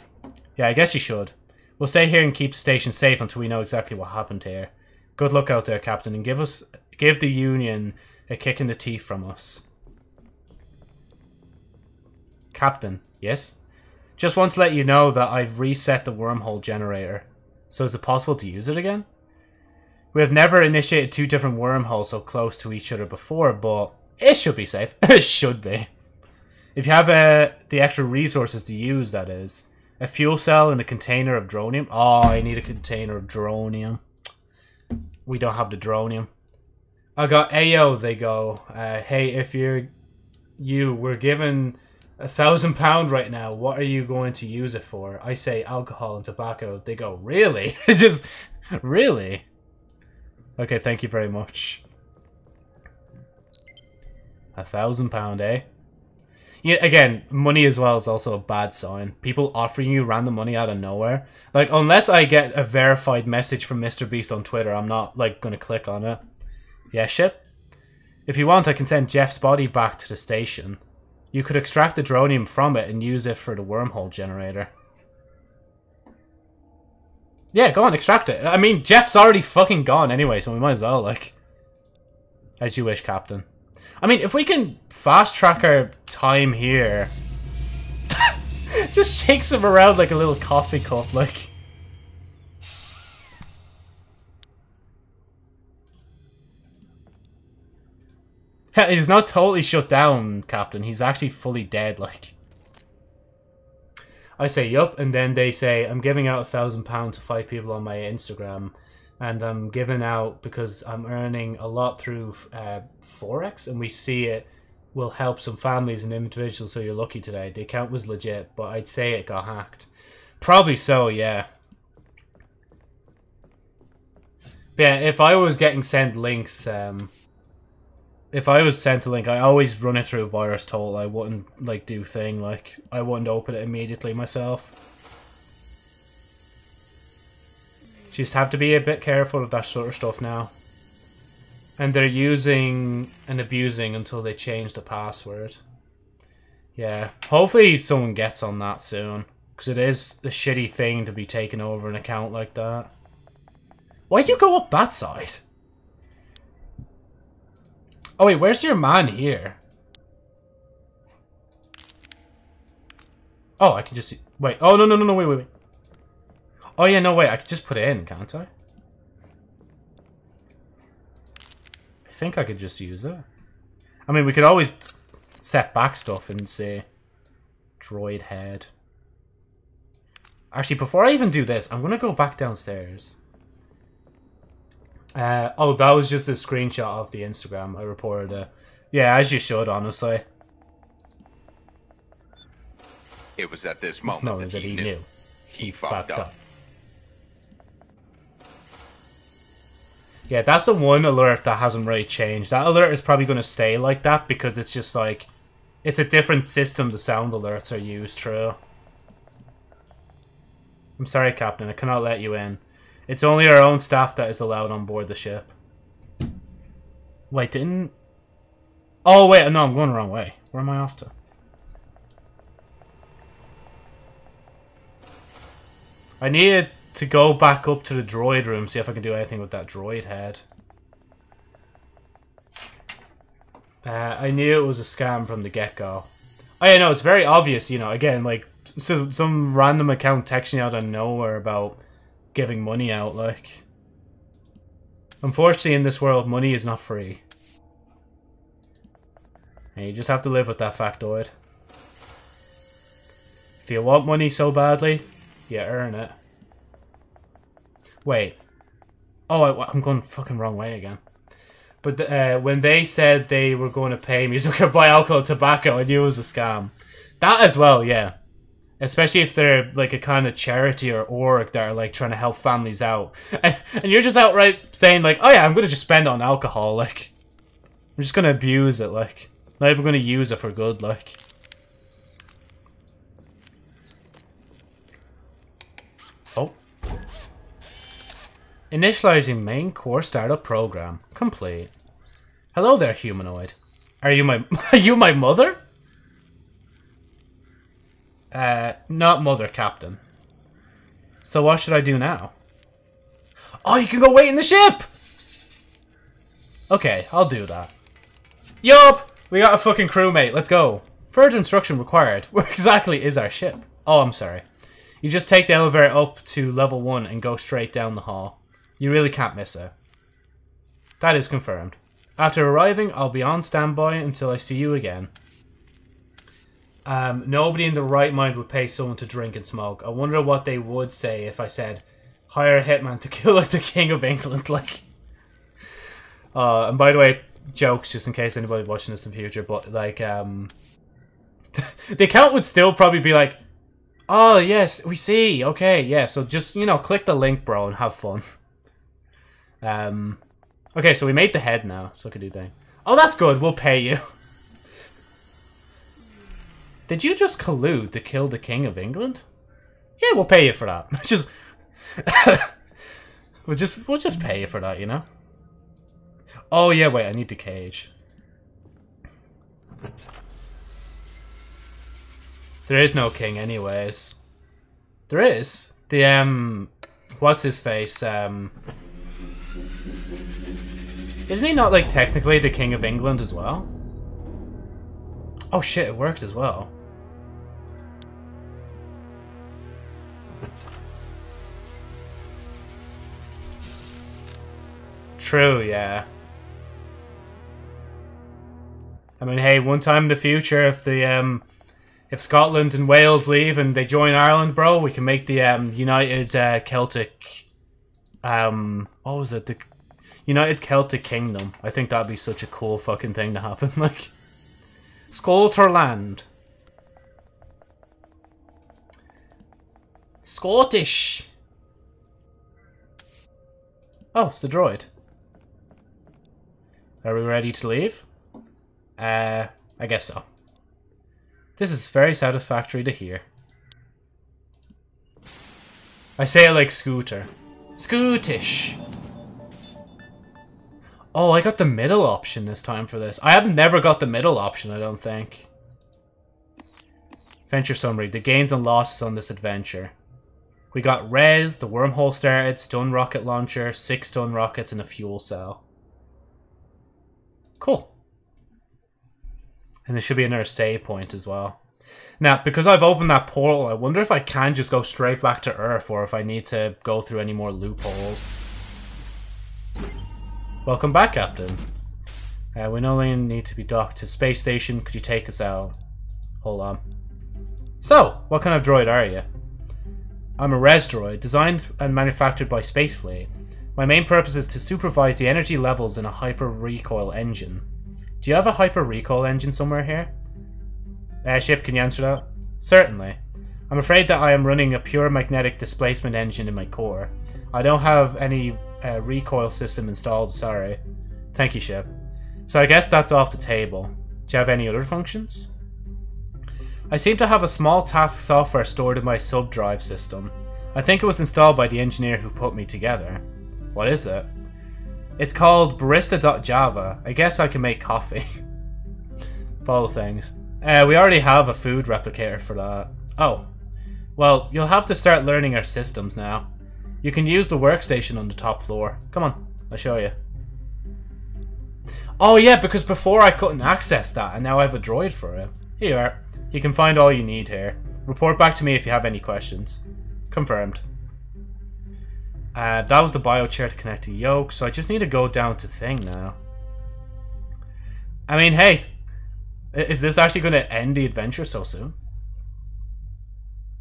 Yeah, I guess you should. We'll stay here and keep the station safe until we know exactly what happened here. Good luck out there, Captain, and give us give the Union a kick in the teeth from us. Captain, yes? Just want to let you know that I've reset the wormhole generator. So is it possible to use it again? We have never initiated two different wormholes so close to each other before, but it should be safe. [laughs] it should be. If you have uh, the extra resources to use, that is. A fuel cell and a container of dronium. Oh, I need a container of dronium. We don't have the dronium. I got Ayo, they go. Uh, hey, if you're you, we're given a thousand pound right now. What are you going to use it for? I say alcohol and tobacco. They go, really? [laughs] Just, really? Okay, thank you very much. A thousand pound, eh? yeah, again, money as well is also a bad sign. People offering you random money out of nowhere. Like, unless I get a verified message from Mr. Beast on Twitter, I'm not, like, gonna click on it. Yeah, shit. If you want, I can send Jeff's body back to the station. You could extract the dronium from it and use it for the wormhole generator. Yeah, go on, extract it. I mean, Jeff's already fucking gone anyway, so we might as well, like... As you wish, Captain. I mean, if we can fast track our time here... [laughs] just shakes him around like a little coffee cup, like... He's not totally shut down, Captain. He's actually fully dead, like... I say, yup, and then they say, I'm giving out a thousand pounds to five people on my Instagram and I'm giving out because I'm earning a lot through uh, Forex, and we see it will help some families and individuals. So you're lucky today. The account was legit, but I'd say it got hacked. Probably so, yeah. But yeah, if I was getting sent links, um, if I was sent a link, I always run it through VirusTotal. I wouldn't like do thing like I wouldn't open it immediately myself. just have to be a bit careful of that sort of stuff now. And they're using and abusing until they change the password. Yeah, hopefully someone gets on that soon. Because it is a shitty thing to be taking over an account like that. Why'd you go up that side? Oh wait, where's your man here? Oh, I can just... Wait, oh no, no, no, no, wait, wait, wait. Oh yeah, no, wait, I can just put it in, can't I? I think I could just use it. I mean, we could always set back stuff and say droid head. Actually, before I even do this, I'm going to go back downstairs. Uh, oh, that was just a screenshot of the Instagram. I reported it. Yeah, as you should, honestly. It was at this moment that, that, he, knew. He, he fucked, fucked up. up. Yeah, that's the one alert that hasn't really changed. That alert is probably going to stay like that because it's just like... It's a different system the sound alerts are used through. I'm sorry, Captain. I cannot let you in. It's only our own staff that is allowed on board the ship. Wait, didn't... Oh, wait. No, I'm going the wrong way. Where am I off to? I needed to go back up to the droid room, see if I can do anything with that droid head. Uh, I knew it was a scam from the get-go. Oh yeah, no, it's very obvious, you know, again, like, so some random account texting out of nowhere about giving money out, like... Unfortunately, in this world, money is not free. And you just have to live with that factoid. If you want money so badly, you earn it. Wait. Oh, I, am going fucking wrong way again. But uh, when they said they were going to pay me so I could buy alcohol and tobacco, I knew it was a scam. That as well, yeah. Especially if they're like a kind of charity or org that are like trying to help families out. [laughs] And, and you're just outright saying like, oh yeah, I'm to just spend on alcohol. Like, I'm just to abuse it. Like, not even to use it for good. Like. Oh. Initializing main core startup program. Complete. Hello there, humanoid. Are you my [laughs] are you my mother? Uh, not mother, captain. So what should I do now? Oh, you can go wait in the ship! Okay, I'll do that. Yup! We got a fucking crewmate, let's go. Further instruction required. [laughs] Where exactly is our ship? Oh, I'm sorry. You just take the elevator up to level 1 and go straight down the hall. You really can't miss it. That is confirmed. After arriving, I'll be on standby until I see you again. Um, nobody in the right mind would pay someone to drink and smoke. I wonder what they would say if I said, hire a hitman to [laughs] kill like the King of England, like... Uh, and by the way, jokes, just in case anybody watching this in the future, but, like, um... [laughs] the account would still probably be like, Oh, yes, we see. Okay, yeah, so just, you know, click the link, bro, and have fun. [laughs] Um, okay, so we made the head now, so I can do that. Oh, that's good. We'll pay you. Did you just collude to kill the King of England? Yeah, we'll pay you for that. [laughs] just, [laughs] we'll just, we'll just pay you for that, you know. Oh yeah, wait, I need the cage. There is no king, anyways. There is the um, what's his face um. Isn't he not, like, technically the King of England as well? Oh shit, it worked as well. True, yeah. I mean, hey, one time in the future, if the, um, if Scotland and Wales leave and they join Ireland, bro, we can make the, um, United, uh, Celtic, um, what was it, the United Celtic Kingdom. I think that'd be such a cool fucking thing to happen. [laughs] Like, Scotland. Scottish. Oh, it's the droid. Are we ready to leave? Uh, I guess so. This is very satisfactory to hear. I say it like Scooter. Scootish. Oh, I got the middle option this time for this. I have never got the middle option, I don't think. Adventure summary. The gains and losses on this adventure. We got res, the wormhole started, stun rocket launcher, six stun rockets, and a fuel cell. Cool. And there should be another save point as well. Now, because I've opened that portal, I wonder if I can just go straight back to Earth or if I need to go through any more loopholes. Welcome back, Captain. Uh, we no longer need to be docked to space station. Could you take us out? Hold on. So, what kind of droid are you? I'm a res droid, designed and manufactured by Spacefleet. My main purpose is to supervise the energy levels in a hyper recoil engine. Do you have a hyper recoil engine somewhere here? Uh, ship, can you answer that? Certainly. I'm afraid that I am running a pure magnetic displacement engine in my core. I don't have any uh, recoil system installed, sorry. Thank you, Ship. So I guess that's off the table. Do you have any other functions? I seem to have a small task software stored in my sub-drive system. I think it was installed by the engineer who put me together. What is it? It's called barista.java. I guess I can make coffee. [laughs] Follow things. Uh, we already have a food replicator for that. Oh. Well, you'll have to start learning our systems now. You can use the workstation on the top floor. Come on, I'll show you. Oh yeah, because before I couldn't access that, and now I have a droid for it. Here You can find all you need here. Report back to me if you have any questions. Confirmed. Uh, that was the biochair to connect to yoke, so I just need to go down to thing now. I mean, hey, is this actually going to end the adventure so soon?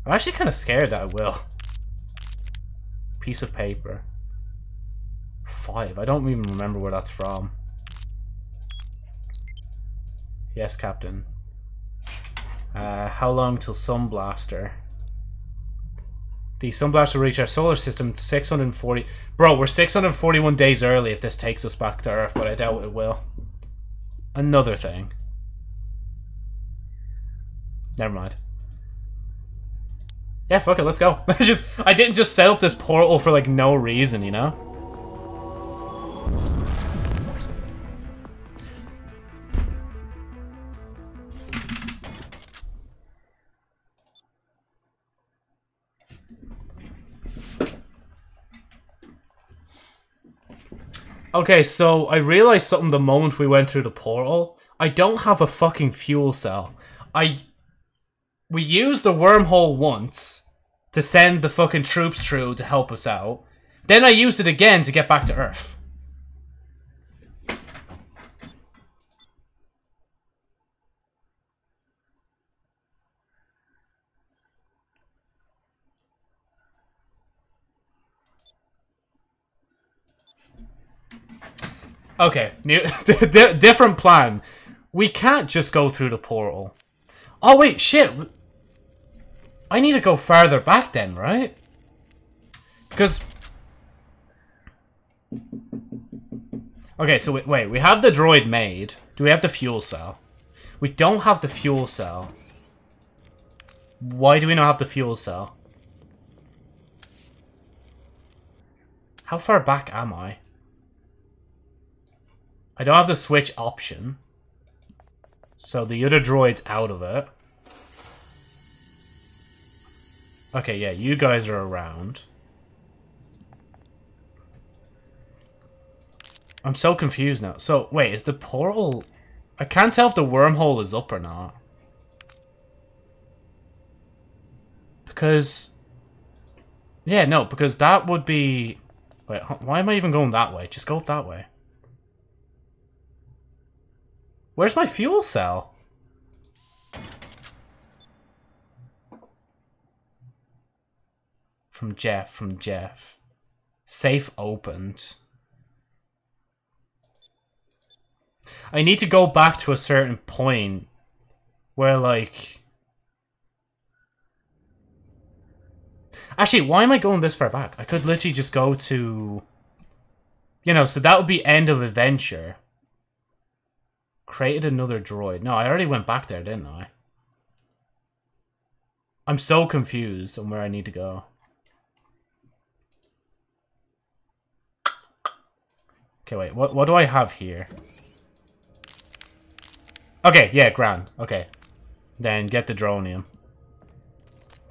I'm actually kind of scared that it will. Piece of paper. Five. I don't even remember where that's from. Yes, Captain. Uh, how long till Sunblaster? The Sunblaster will reach our solar system 640... Bro, we're 641 days early if this takes us back to Earth, but I doubt it will. Another thing. Never mind. Yeah, fuck it, let's go. [laughs] just I didn't just set up this portal for like no reason, you know? Okay, so I realized something the moment we went through the portal. I don't have a fucking fuel cell. I... We used the wormhole once to send the fucking troops through to help us out. Then I used it again to get back to Earth. Okay, [laughs] new, different plan. We can't just go through the portal. Oh wait, shit. I need to go farther back then, right? Because... Okay, so wait, wait, we have the droid made. Do we have the fuel cell? We don't have the fuel cell. Why do we not have the fuel cell? How far back am I? I don't have the switch option. So the other droid's out of it. Okay, yeah, you guys are around. I'm so confused now. So, wait, is the portal... I can't tell if the wormhole is up or not. Because... Yeah, no, because that would be... Wait, why am I even going that way? Just go up that way. Where's my fuel cell? From Jeff, from Jeff. Safe opened. I need to go back to a certain point where, like... Actually, why am I going this far back? I could literally just go to... You know, so that would be end of adventure. Created another droid. No, I already went back there, didn't I? I'm so confused on where I need to go. Okay, wait. What, what do I have here? Okay, yeah, ground. Okay. Then get the dronium.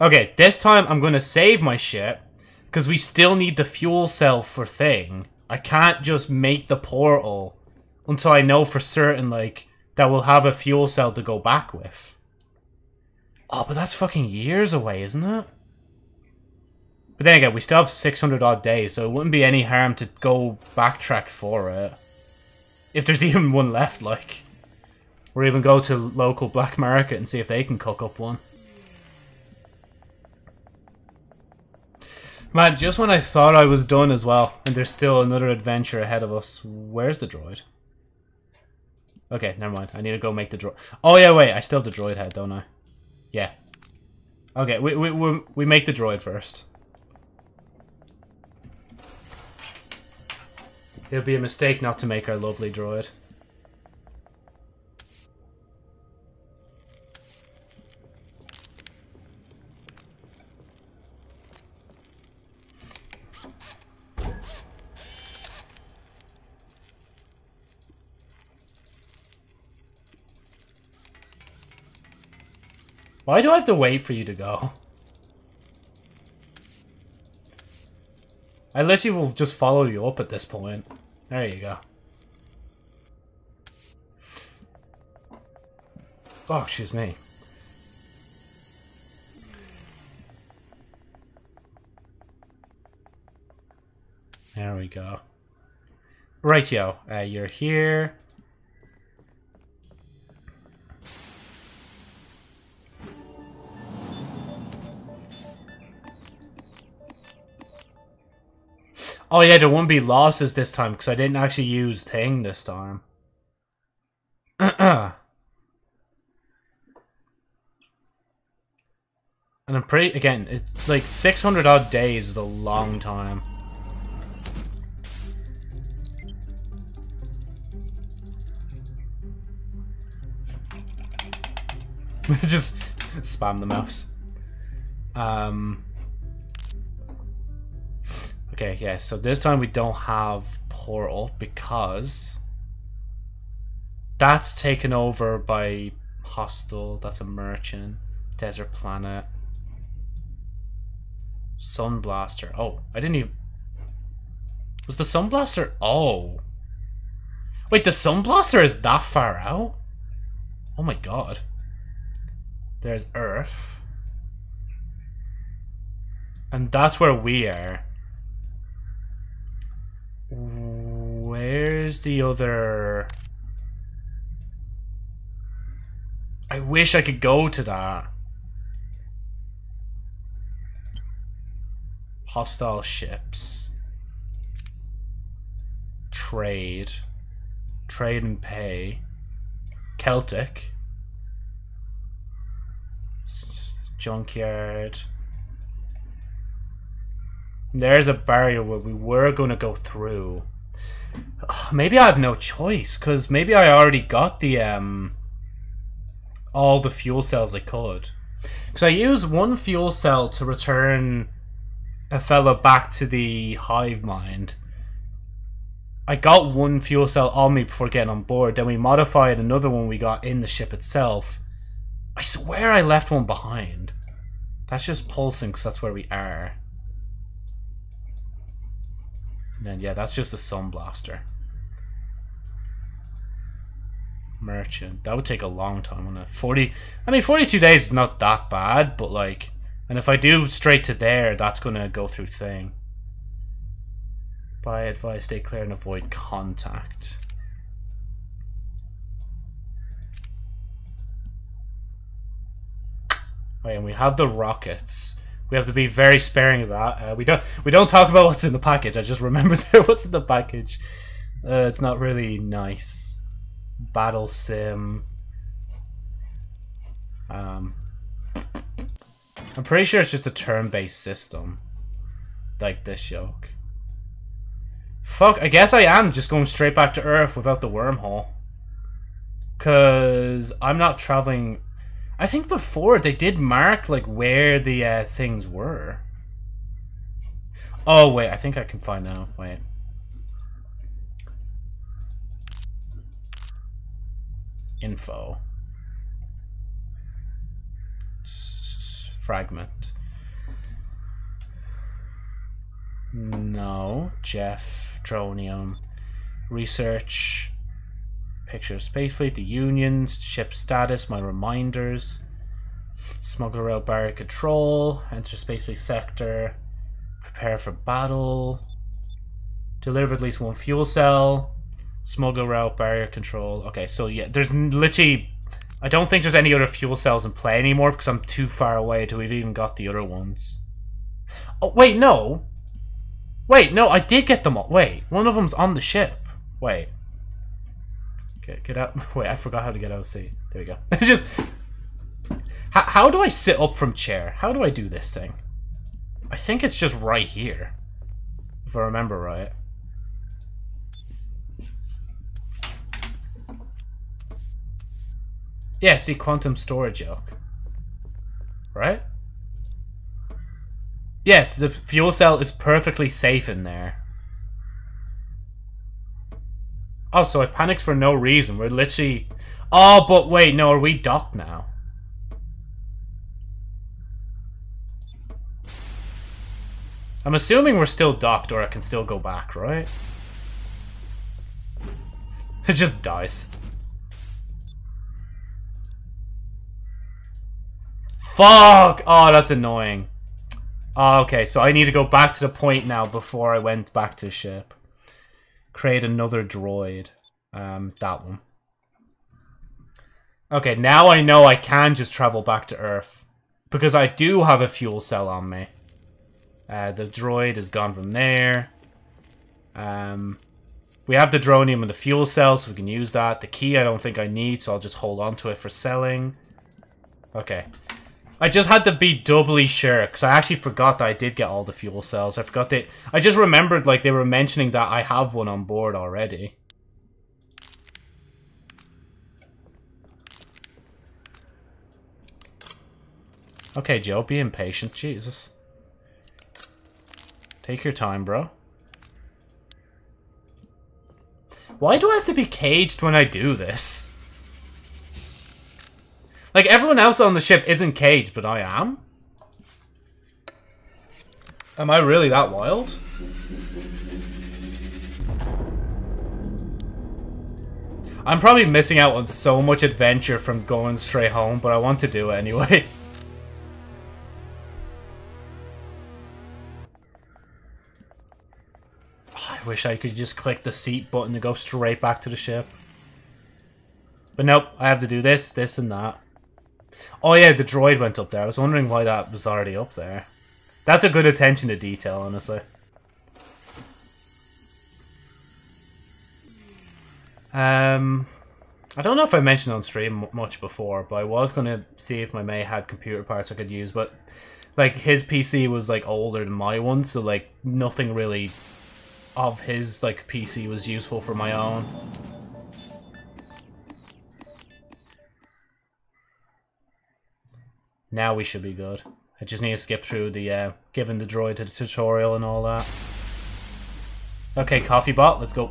Okay, this time I'm going to save my ship. Because we still need the fuel cell for thing. I can't just make the portal until I know for certain, like, that we'll have a fuel cell to go back with. Oh, but that's fucking years away, isn't it? But then again, we still have 600 odd days, so it wouldn't be any harm to go backtrack for it. If there's [laughs] even one left, like. Or even go to local black market and see if they can cook up one. Man, just when I thought I was done as well, and there's still another adventure ahead of us, where's the droid? Okay, never mind. I need to go make the droid. Oh yeah, wait. I still have the droid head, don't I? Yeah. Okay, we we we, we make the droid first. It would be a mistake not to make our lovely droid. Why do I have to wait for you to go? I literally will just follow you up at this point. There you go. Oh, excuse me. There we go. Right, yo. Uh, you're here. Oh yeah, there won't be losses this time because I didn't actually use thing this time. [clears throat] and I'm pretty again. It's like 600 odd days is a long time. [laughs] Just spam the mouse. Um. Okay, yeah, so this time we don't have Portal because that's taken over by Hostel, that's a merchant, Desert Planet, Sunblaster. Oh, I didn't even... Was the Sunblaster... Oh. Wait, the Sunblaster is that far out? Oh my god. There's Earth. And that's where we are. Where's the other... I wish I could go to that. Hostile ships. Trade. Trade and pay. Celtic. Junkyard. There's a barrier where we were going to go through. Maybe I have no choice, because maybe I already got the, um... All the fuel cells I could. Because I used one fuel cell to return a fella back to the hive mind. I got one fuel cell on me before getting on board, then we modified another one we got in the ship itself. I swear I left one behind. That's just pulsing because that's where we are. And yeah, that's just a Sun Blaster. Merchant. That would take a long time, wouldn't it? 40... I mean, 42 days is not that bad, but, like... And if I do straight to there, that's going to go through thing. By advice, stay clear and avoid contact. Oh, and we have the rockets. We have to be very sparing about. Uh, we don't we don't talk about what's in the package. I just remember [laughs] what's in the package. Uh, it's not really nice. Battle sim. Um, I'm pretty sure it's just a turn-based system, like this yoke. Fuck, I guess I am just going straight back to Earth without the wormhole. Cause I'm not traveling I think before they did mark like where the uh, things were. Oh wait, I think I can find now. Wait. Info. Fragment. No. Jeff. Dronium. Research. Picture of Spacefleet, the Unions, ship status, my reminders. Smuggler rail barrier control, enter Spacefleet sector, prepare for battle, deliver at least one fuel cell, smuggler rail barrier control. Okay, so yeah, there's literally... I don't think there's any other fuel cells in play anymore because I'm too far away to have even got the other ones. Oh, wait, no. Wait, no, I did get them all. Wait, one of them's on the ship. Wait. Get, get out. [laughs] Wait, I forgot how to get OC. There we go. It's [laughs] just... How, how do I sit up from chair? How do I do this thing? I think it's just right here. If I remember right. Yeah, see, quantum storage yoke. Right? Yeah, the fuel cell is perfectly safe in there. Oh, so I panicked for no reason. We're literally... Oh, but wait, no, are we docked now? I'm assuming we're still docked or I can still go back, right? [laughs] It just dies. Fuck! Oh, that's annoying. Oh, okay, so I need to go back to the point now before I went back to the ship. Create another droid. Um, that one. Okay, now I know I can just travel back to Earth. Because I do have a fuel cell on me. Uh, the droid is gone from there. Um, we have the dronium and the fuel cell, so we can use that. The key I don't think I need, so I'll just hold on to it for selling. Okay. I just had to be doubly sure, because I actually forgot that I did get all the fuel cells. I forgot that... I just remembered, like, they were mentioning that I have one on board already. Okay, Joe, be impatient. Jesus. Take your time, bro. Why do I have to be caged when I do this? Like, everyone else on the ship isn't caged, but I am? Am I really that wild? I'm probably missing out on so much adventure from going straight home, but I want to do it anyway. [laughs] I wish I could just click the seat button to go straight back to the ship. But nope, I have to do this, this, and that. Oh yeah, the droid went up there. I was wondering why that was already up there. That's a good attention to detail, honestly. Um, I don't know if I mentioned on stream much before, but I was going to see if my May had computer parts I could use, but like his PC was like older than my one, so like nothing really of his like PC was useful for my own. Now we should be good. I just need to skip through the uh, giving the droid the tutorial and all that. Okay, coffee bot, let's go.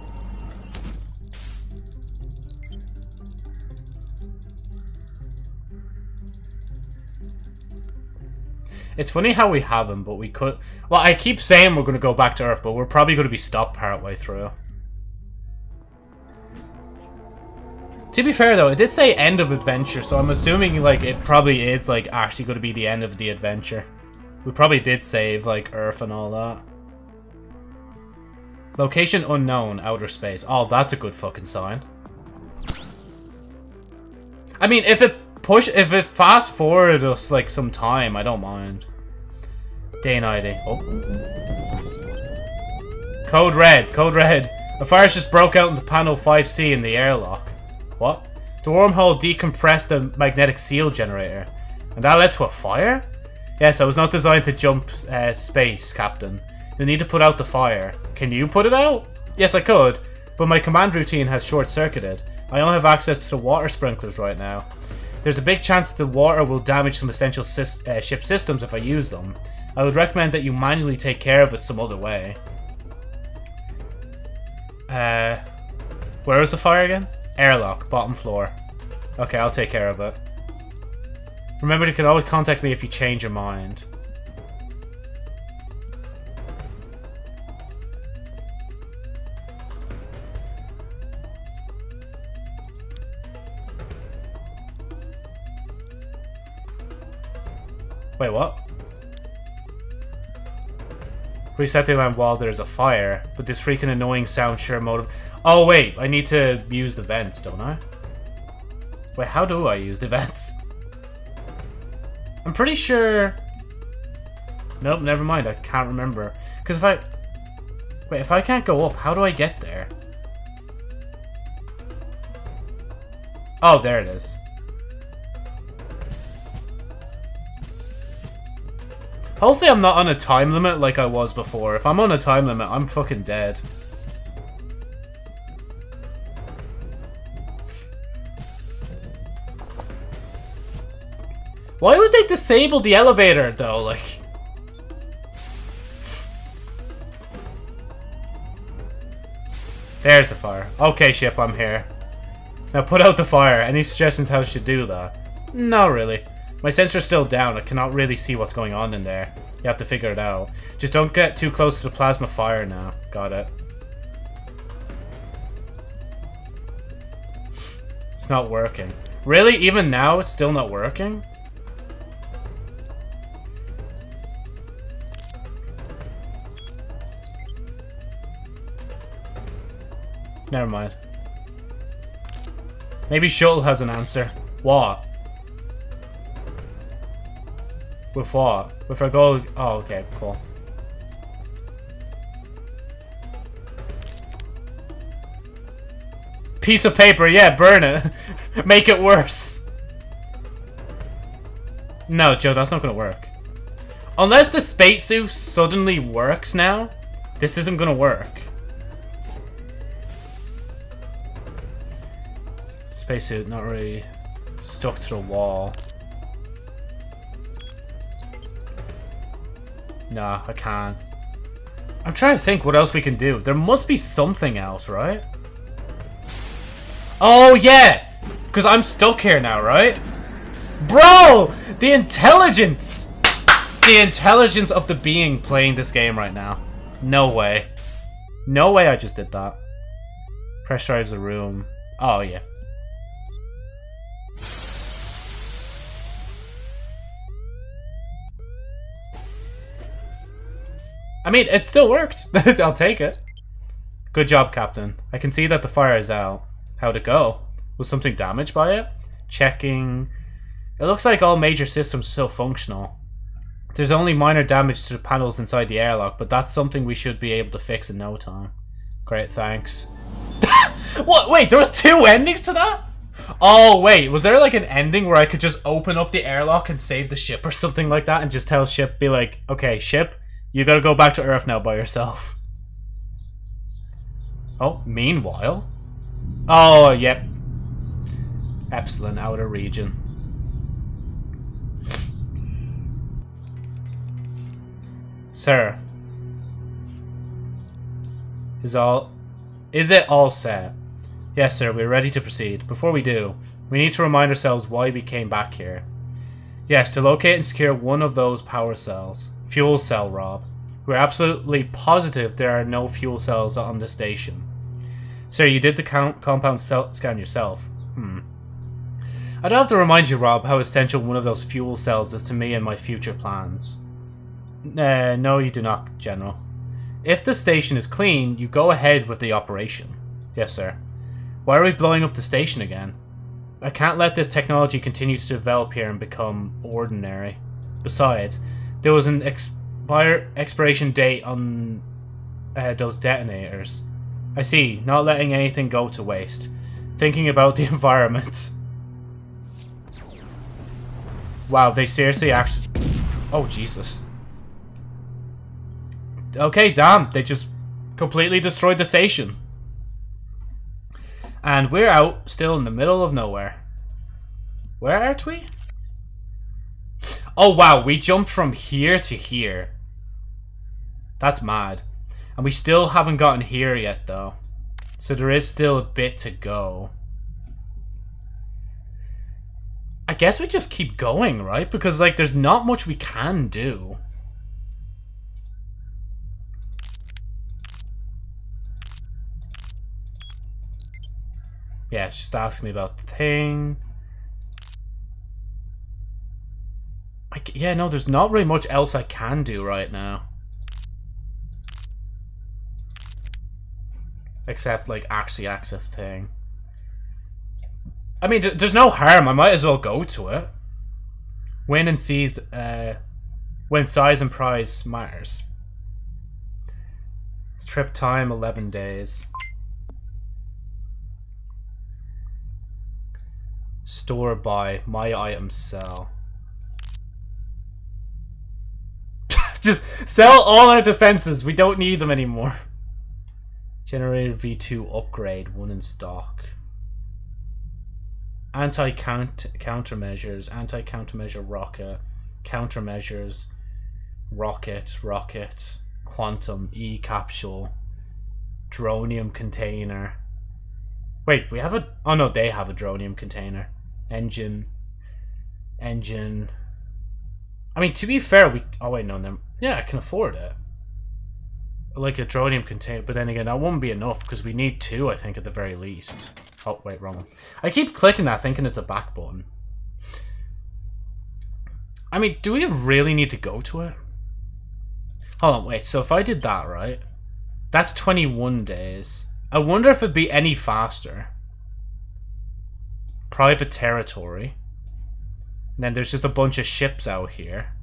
It's funny how we have him, but we could... Well, I keep saying we're going to go back to Earth, but we're probably going to be stopped partway through. To be fair, though, it did say end of adventure, so I'm assuming, like, it probably is, like, actually going to be the end of the adventure. We probably did save, like, Earth and all that. Location unknown, outer space. Oh, that's a good fucking sign. I mean, if it push, if it fast forward us like some time, I don't mind. Day and ID. Eh? Oh. Code red, code red. A fire just broke out in the panel 5C in the airlock. What? The wormhole decompressed the magnetic seal generator. And that led to a fire? Yes, I was not designed to jump uh, space, Captain. You need to put out the fire. Can you put it out? Yes, I could, but my command routine has short-circuited. I only have access to the water sprinklers right now. There's a big chance that the water will damage some essential uh, ship systems if I use them. I would recommend that you manually take care of it some other way. Uh, where is the fire again? Airlock, bottom floor. Okay, I'll take care of it. Remember, you can always contact me if you change your mind. Wait, what? Reset the alarm while there's a fire, but this freaking annoying sound sure motive. Oh wait, I need to use the vents, don't I? Wait, how do I use the vents? I'm pretty sure... Nope, never mind, I can't remember. Because if I... Wait, if I can't go up, how do I get there? Oh, there it is. Hopefully I'm not on a time limit like I was before. If I'm on a time limit, I'm fucking dead. Why would they disable the elevator, though? Like... There's the fire. Okay, ship, I'm here. Now put out the fire. Any suggestions how I should do that? No, really. My sensor's still down. I cannot really see what's going on in there. You have to figure it out. Just don't get too close to the plasma fire now. Got it. It's not working. Really? Even now it's still not working? Never mind. Maybe Shuttle has an answer. What? With what? With our goal? Oh, okay, cool. Piece of paper, yeah, burn it. [laughs] Make it worse. No, Joe, that's not gonna work. Unless the spacesuit suddenly works now, this isn't gonna work. Spacesuit not really stuck to the wall. Nah, I can't. I'm trying to think what else we can do. There must be something else, right? Oh, yeah! Because I'm stuck here now, right? Bro! The intelligence! The intelligence of the being playing this game right now. No way. No way I just did that. Pressurize the room. Oh, yeah. I mean, it still worked. [laughs] I'll take it. Good job, Captain. I can see that the fire is out. How'd it go? Was something damaged by it? Checking. It looks like all major systems are still functional. There's only minor damage to the panels inside the airlock, but that's something we should be able to fix in no time. Great, thanks. [laughs] what? Wait, there was two endings to that? Oh, wait, was there like an ending where I could just open up the airlock and save the ship or something like that and just tell ship, be like, okay, ship, you gotta go back to Earth now by yourself. Oh, meanwhile? Oh, yep. Epsilon outer region. Sir. Is all... Is it all set? Yes, sir, we're ready to proceed. Before we do, we need to remind ourselves why we came back here. Yes, to locate and secure one of those power cells. Fuel cell, Rob. We're absolutely positive there are no fuel cells on the station. So you did the compound cell scan yourself. Hmm. I don't have to remind you, Rob, how essential one of those fuel cells is to me and my future plans. Uh, no, you do not, General. If the station is clean, you go ahead with the operation. Yes, sir. Why are we blowing up the station again? I can't let this technology continue to develop here and become ordinary. Besides, there was an expire expiration date on uh, those detonators. I see, not letting anything go to waste. Thinking about [laughs] the environment. Wow, they seriously actually... Oh, Jesus. Okay, damn. They just completely destroyed the station. And we're out, still in the middle of nowhere. Where are we? Oh, wow. We jumped from here to here. That's mad. And we still haven't gotten here yet, though. So there is still a bit to go. I guess we just keep going, right? Because, like, there's not much we can do. Yeah, just asking me about the thing. I, yeah, no, there's not really much else I can do right now. Except, like, actually access thing. I mean, there's no harm. I might as well go to it. Win and seize, uh, when size and prize matters. Trip time, 11 days. Store by my items sell. [laughs] Just sell all our defenses. We don't need them anymore. Generator V2 upgrade, one in stock. Anti-countermeasures, anti-countermeasure rocket, countermeasures, rocket, rocket, quantum, E-capsule, dronium container. Wait, we have a... Oh no, they have a dronium container engine, engine. I mean, to be fair, we. Oh wait, no, no. Yeah, I can afford it. Like a dronium container, but then again, that won't be enough because we need two, I think, at the very least. Oh wait, wrong one. I keep clicking that, thinking it's a back button. I mean, do we really need to go to it? Hold on, wait. So if I did that, right? That's 21 days. I wonder if it'd be any faster. Private territory. And then there's just a bunch of ships out here.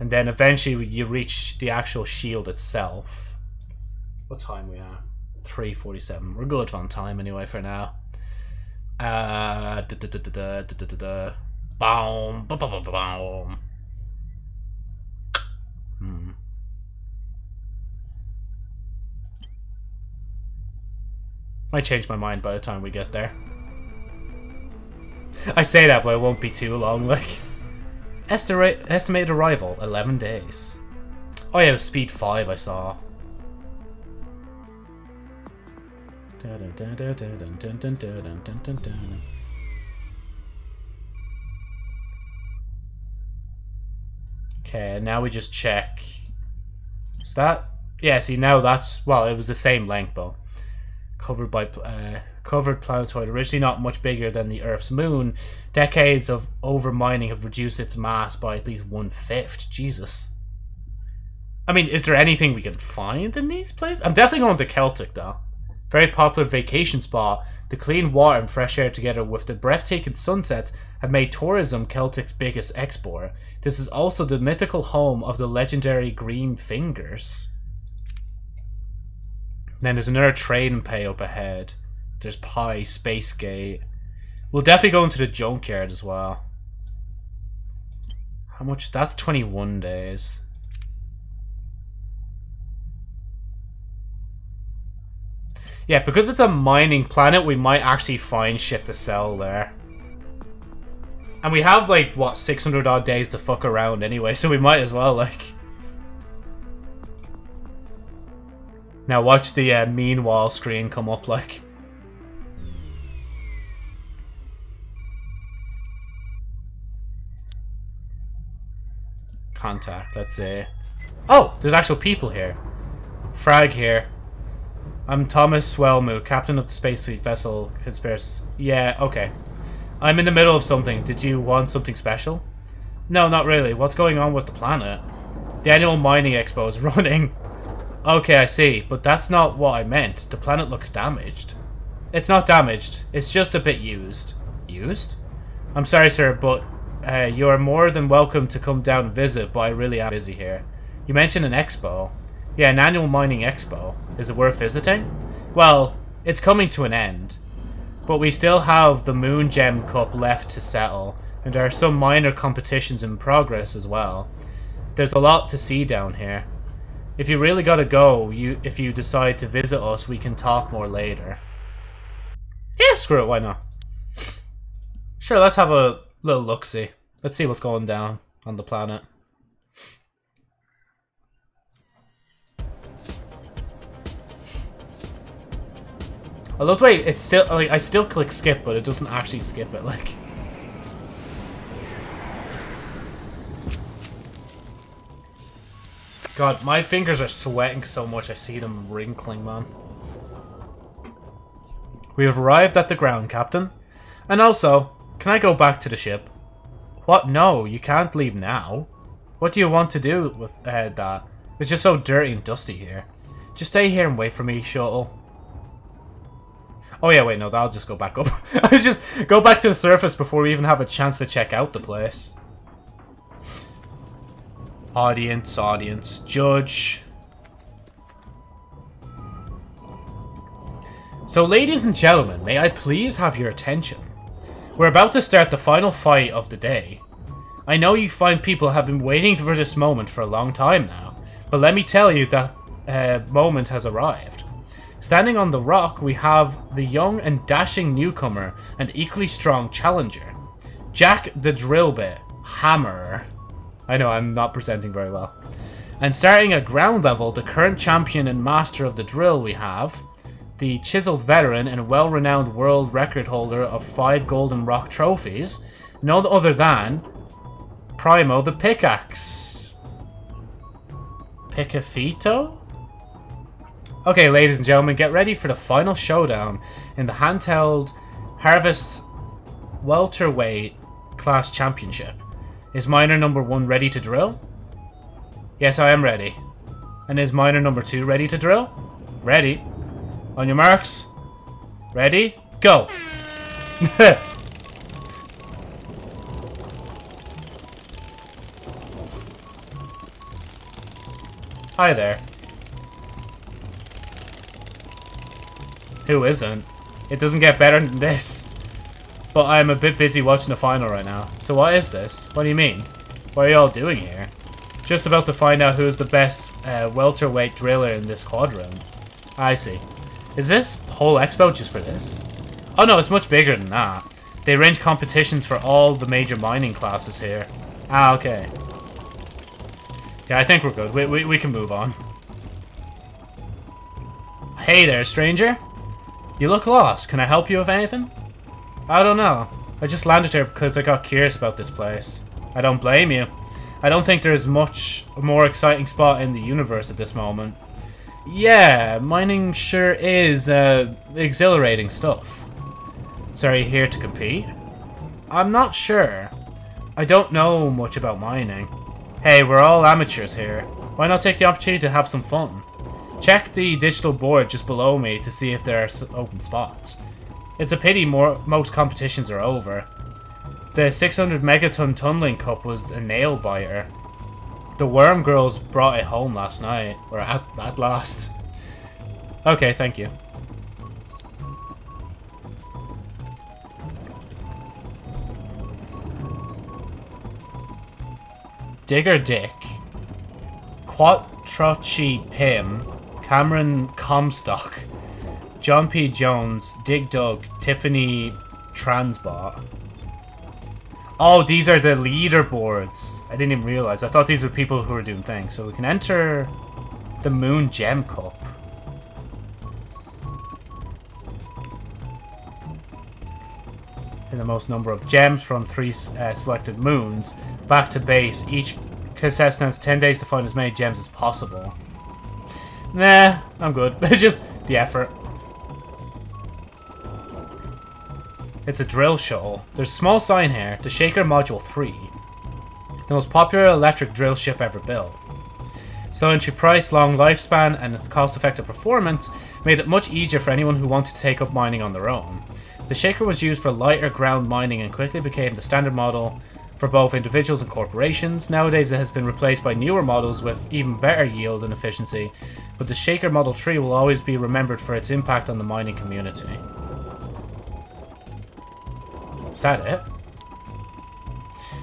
And then eventually you reach the actual shield itself. What time we are? 3.47. We're good on time anyway for now. Uh, da. Boom, boom. Might change my mind by the time we get there. I say that, but it won't be too long, like... Estimate, estimated arrival, 11 days. Oh yeah, speed 5 I saw. Okay, now we just check. Is that... Yeah, see, now that's... Well, it was the same length, but... Covered by... Uh, covered planetoid, originally not much bigger than the Earth's moon. Decades of overmining have reduced its mass by at least one-fifth. Jesus. I mean, is there anything we can find in these places? I'm definitely going to Celtic, though. Very popular vacation spot, the clean water and fresh air together with the breathtaking sunsets have made tourism Celtic's biggest export. This is also the mythical home of the legendary Green Fingers. Then there's another train pay up ahead. There's Pi, Space Gate. We'll definitely go into the junkyard as well. How much? That's 21 days. Yeah, because it's a mining planet, we might actually find shit to sell there. And we have, like, what, 600 odd days to fuck around anyway, [laughs] so we might as well, like... Now watch the uh, meanwhile screen come up, like... Contact, let's say. Oh, there's actual people here. Frag here. I'm Thomas Swellmoo, captain of the space fleet vessel Conspiracy. Yeah, okay. I'm in the middle of something. Did you want something special? No, not really. What's going on with the planet? The annual mining expo is [laughs] running. Okay, I see. But that's not what I meant. The planet looks damaged. It's not damaged. It's just a bit used. Used? I'm sorry, sir, but uh, you are more than welcome to come down and visit, but I really am busy here. You mentioned an expo. Yeah, an annual mining expo. Is it worth visiting? Well, it's coming to an end. But we still have the Moon Gem Cup left to settle, and there are some minor competitions in progress as well. There's a lot to see down here. If you really gotta go, you if you decide to visit us, we can talk more later. Yeah, screw it, why not? Sure, let's have a little look-see. Let's see what's going down on the planet. Although, wait, it's still, like, I still click skip, but it doesn't actually skip it, like. God, my fingers are sweating so much I see them wrinkling, man. We have arrived at the ground, Captain. And also, can I go back to the ship? What? No, you can't leave now. What do you want to do with uh, that? It's just so dirty and dusty here. Just stay here and wait for me, Shuttle. Oh yeah, wait, no, that'll just go back up. [laughs] I just go back to the surface before we even have a chance to check out the place. Audience, audience, judge. So ladies and gentlemen, may I please have your attention? We're about to start the final fight of the day. I know you fine people have been waiting for this moment for a long time now, but let me tell you that uh, moment has arrived. Standing on the rock, we have the young and dashing newcomer and equally strong challenger, Jack the Drill Bit Hammer. I know, I'm not presenting very well. And starting at ground level, the current champion and master of the drill we have, the chiseled veteran and well-renowned world record holder of five golden rock trophies, none other than Primo the Pickaxe. Picafito? Okay, ladies and gentlemen, get ready for the final showdown in the handheld Harvest welterweight class championship. Is miner number one ready to drill? Yes, I am ready. And is miner number two ready to drill? Ready. On your marks. Ready? Go! [laughs] Hi there. Who isn't? It doesn't get better than this. But I'm a bit busy watching the final right now. So what is this? What do you mean? What are you all doing here? Just about to find out who's the best uh, welterweight driller in this quadrant. I see. Is this whole expo just for this? Oh no, it's much bigger than that. They arrange competitions for all the major mining classes here. Ah, okay. Yeah, I think we're good. We, we, we can move on. Hey there, stranger. You look lost. Can I help you with anything? I don't know. I just landed here because I got curious about this place. I don't blame you. I don't think there's much more exciting spot in the universe at this moment. Yeah, mining sure is uh, exhilarating stuff. So are you here to compete? I'm not sure. I don't know much about mining. Hey, we're all amateurs here. Why not take the opportunity to have some fun? Check the digital board just below me to see if there are open spots. It's a pity more, most competitions are over. The 600 megaton tunneling cup was a nail biter. The worm girls brought it home last night, or at, at last. Okay, thank you. Digger Dick, Quattrochi Pim, Cameron Comstock, John P. Jones, Dig Dug, Tiffany Transbot. Oh, these are the leaderboards. I didn't even realize. I thought these were people who were doing things. So we can enter the Moon Gem Cup. In the most number of gems from three uh, selected moons back to base. Each contestant has 10 days to find as many gems as possible. Nah, I'm good. It's [laughs] just the effort. It's a drill shuttle. There's a small sign here, the Shaker Module 3. The most popular electric drill ship ever built. So entry price, long lifespan, and its cost-effective performance made it much easier for anyone who wanted to take up mining on their own. The Shaker was used for lighter ground mining and quickly became the standard model for both individuals and corporations. Nowadays it has been replaced by newer models with even better yield and efficiency, but the Shaker Model 3 will always be remembered for its impact on the mining community. Is that it?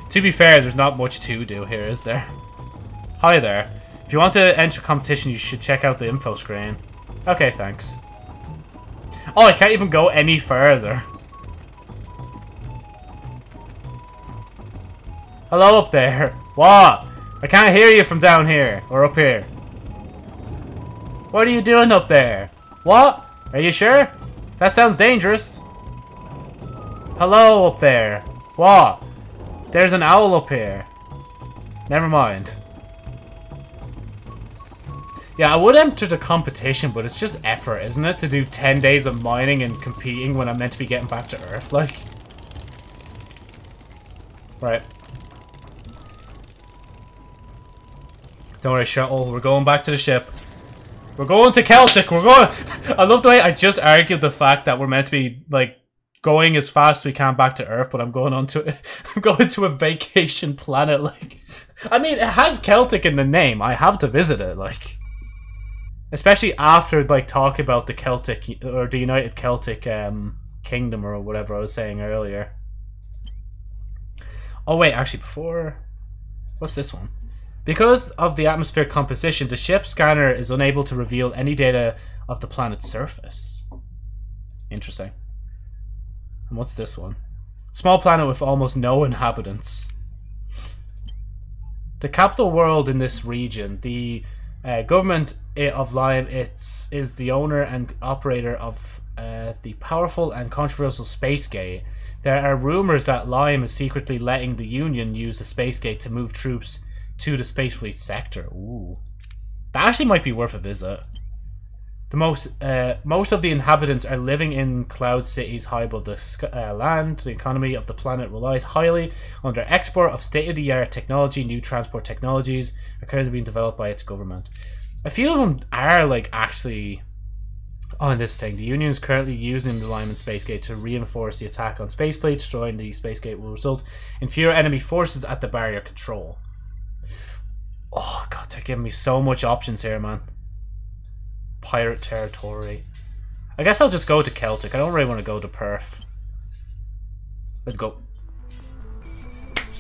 To be fair, there's not much to do here, is there? Hi there. If you want to enter competition, you should check out the info screen. Okay, thanks. Oh, I can't even go any further. Hello up there. What? I can't hear you from down here. Or up here. What are you doing up there? What? Are you sure? That sounds dangerous. Hello up there. What? There's an owl up here. Never mind. Yeah, I would enter the competition, but it's just effort, isn't it? To do 10 days of mining and competing when I'm meant to be getting back to Earth, like. Right. Don't worry, shuttle. We're going back to the ship. We're going to Celtic. We're going. [laughs] I love the way I just argued the fact that we're meant to be like going as fast as we can back to Earth, but I'm going on to [laughs] I'm going to a vacation planet. Like, [laughs] I mean, it has Celtic in the name. I have to visit it. Like, especially after like talk about the Celtic or the United Celtic um, Kingdom or whatever I was saying earlier. Oh wait, actually, before what's this one? Because of the atmospheric composition, the ship scanner is unable to reveal any data of the planet's surface. Interesting. And what's this one? Small planet with almost no inhabitants. The capital world in this region, the uh, government of Lime it's, is the owner and operator of uh, the powerful and controversial Space Gate. There are rumors that Lime is secretly letting the Union use the Space Gate to move troops to the Space Fleet sector. Ooh. That actually might be worth a visit. The most uh, most of the inhabitants are living in cloud cities high above the uh, land. The economy of the planet relies highly on their export of state-of-the-art technology. New transport technologies are currently being developed by its government. A few of them are like actually on this thing. The Union is currently using the Lyman Space Gate to reinforce the attack on Space Fleet. Destroying the Space Gate will result in fewer enemy forces at the barrier control. Oh god, they're giving me so much options here, man. Pirate territory. I guess I'll just go to Celtic. I don't really want to go to Perth. Let's go.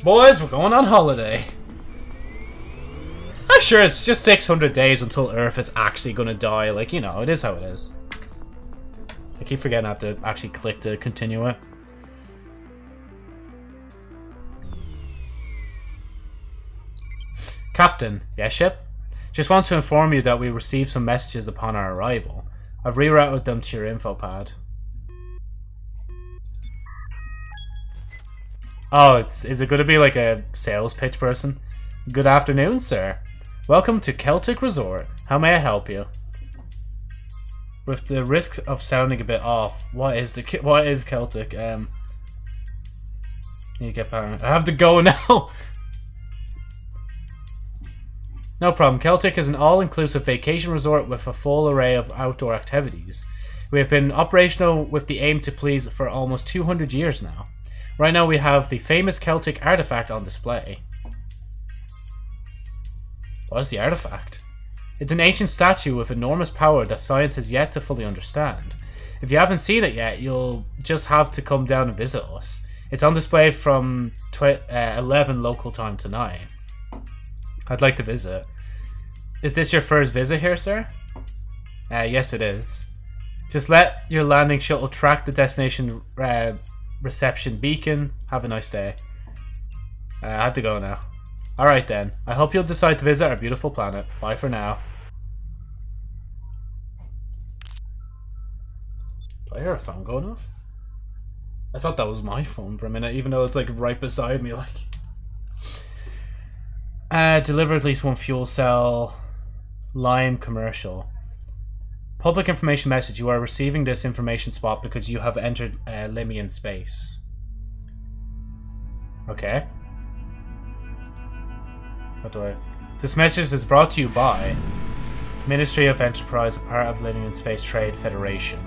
Boys, we're going on holiday. I'm sure it's just 600 days until Earth is actually going to die. Like, you know, it is how it is. I keep forgetting I have to actually click to continue it. Captain, yes ship? Just want to inform you that we received some messages upon our arrival. I've rerouted them to your info pad. Oh, it's is it going to be like a sales pitch person? Good afternoon, sir. Welcome to Celtic Resort. How may I help you? With the risk of sounding a bit off, what is the what is Celtic? Um, you get. I have to go [laughs] now. No problem. Celtic is an all-inclusive vacation resort with a full array of outdoor activities. We have been operational with the aim to please for almost 200 years now. Right now we have the famous Celtic artifact on display. What is the artifact? It's an ancient statue with enormous power that science has yet to fully understand. If you haven't seen it yet, you'll just have to come down and visit us. It's on display from uh, 11 local time tonight. I'd like to visit. Is this your first visit here, sir? Uh, yes, it is. Just let your landing shuttle track the destination uh, reception beacon. Have a nice day. Uh, I have to go now. Alright then. I hope you'll decide to visit our beautiful planet. Bye for now. Do I hear a phone going off? I thought that was my phone for a minute, even though it's like right beside me, like. Uh, deliver at least one fuel cell. Lime commercial. Public information message. You are receiving this information spot because you have entered uh, Limian space. Okay. What do I... This message is brought to you by Ministry of Enterprise, a part of Limian Space Trade Federation.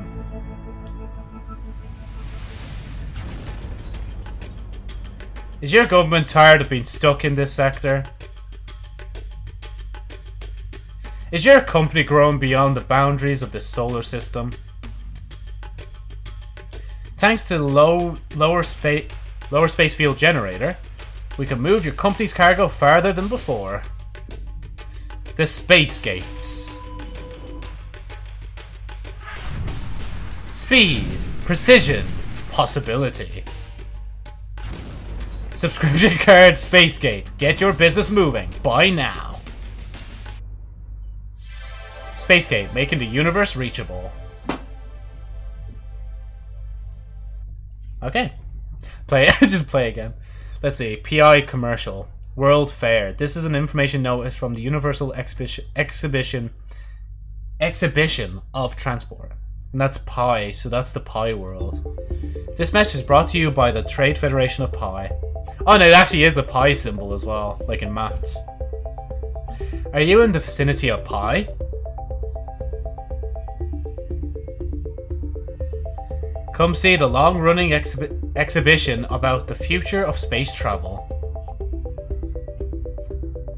Is your government tired of being stuck in this sector? Is your company growing beyond the boundaries of the solar system? Thanks to the low, lower, space, lower space field generator, we can move your company's cargo farther than before. The Space Gates. Speed, precision, possibility. Subscription [laughs] card Space Gate. Get your business moving. Buy now. Space Gate, making the universe reachable. Okay. Play [laughs] just play again. Let's see. PI commercial. World Fair. This is an information notice from the Universal Exhibition Exhibition Exhibition of Transport. And that's Pi, so that's the Pi world. This message is brought to you by the Trade Federation of Pi. Oh no, it actually is a Pi symbol as well, like in maths. Are you in the vicinity of Pi? Come see the long-running exhi exhibition about the future of space travel.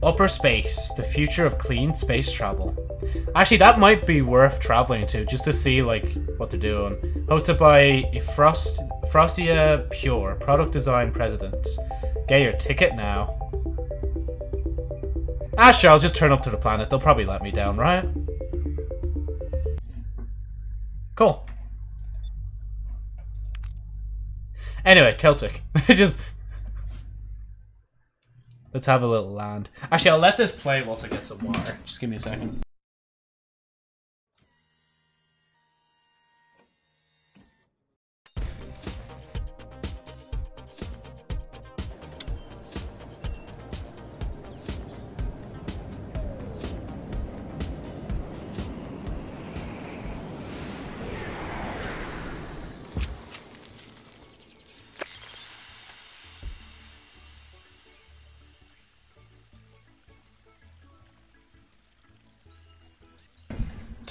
Upper Space, the future of clean space travel. Actually, that might be worth traveling to, just to see, like, what they're doing. Hosted by Frost Frostia Pure, product design president. Get your ticket now. Ah, sure, I'll just turn up to the planet. They'll probably let me down, right? Cool. Anyway, Celtic. [laughs] Just let's have a little land. Actually, I'll let this play whilst I get some water. Just give me a second.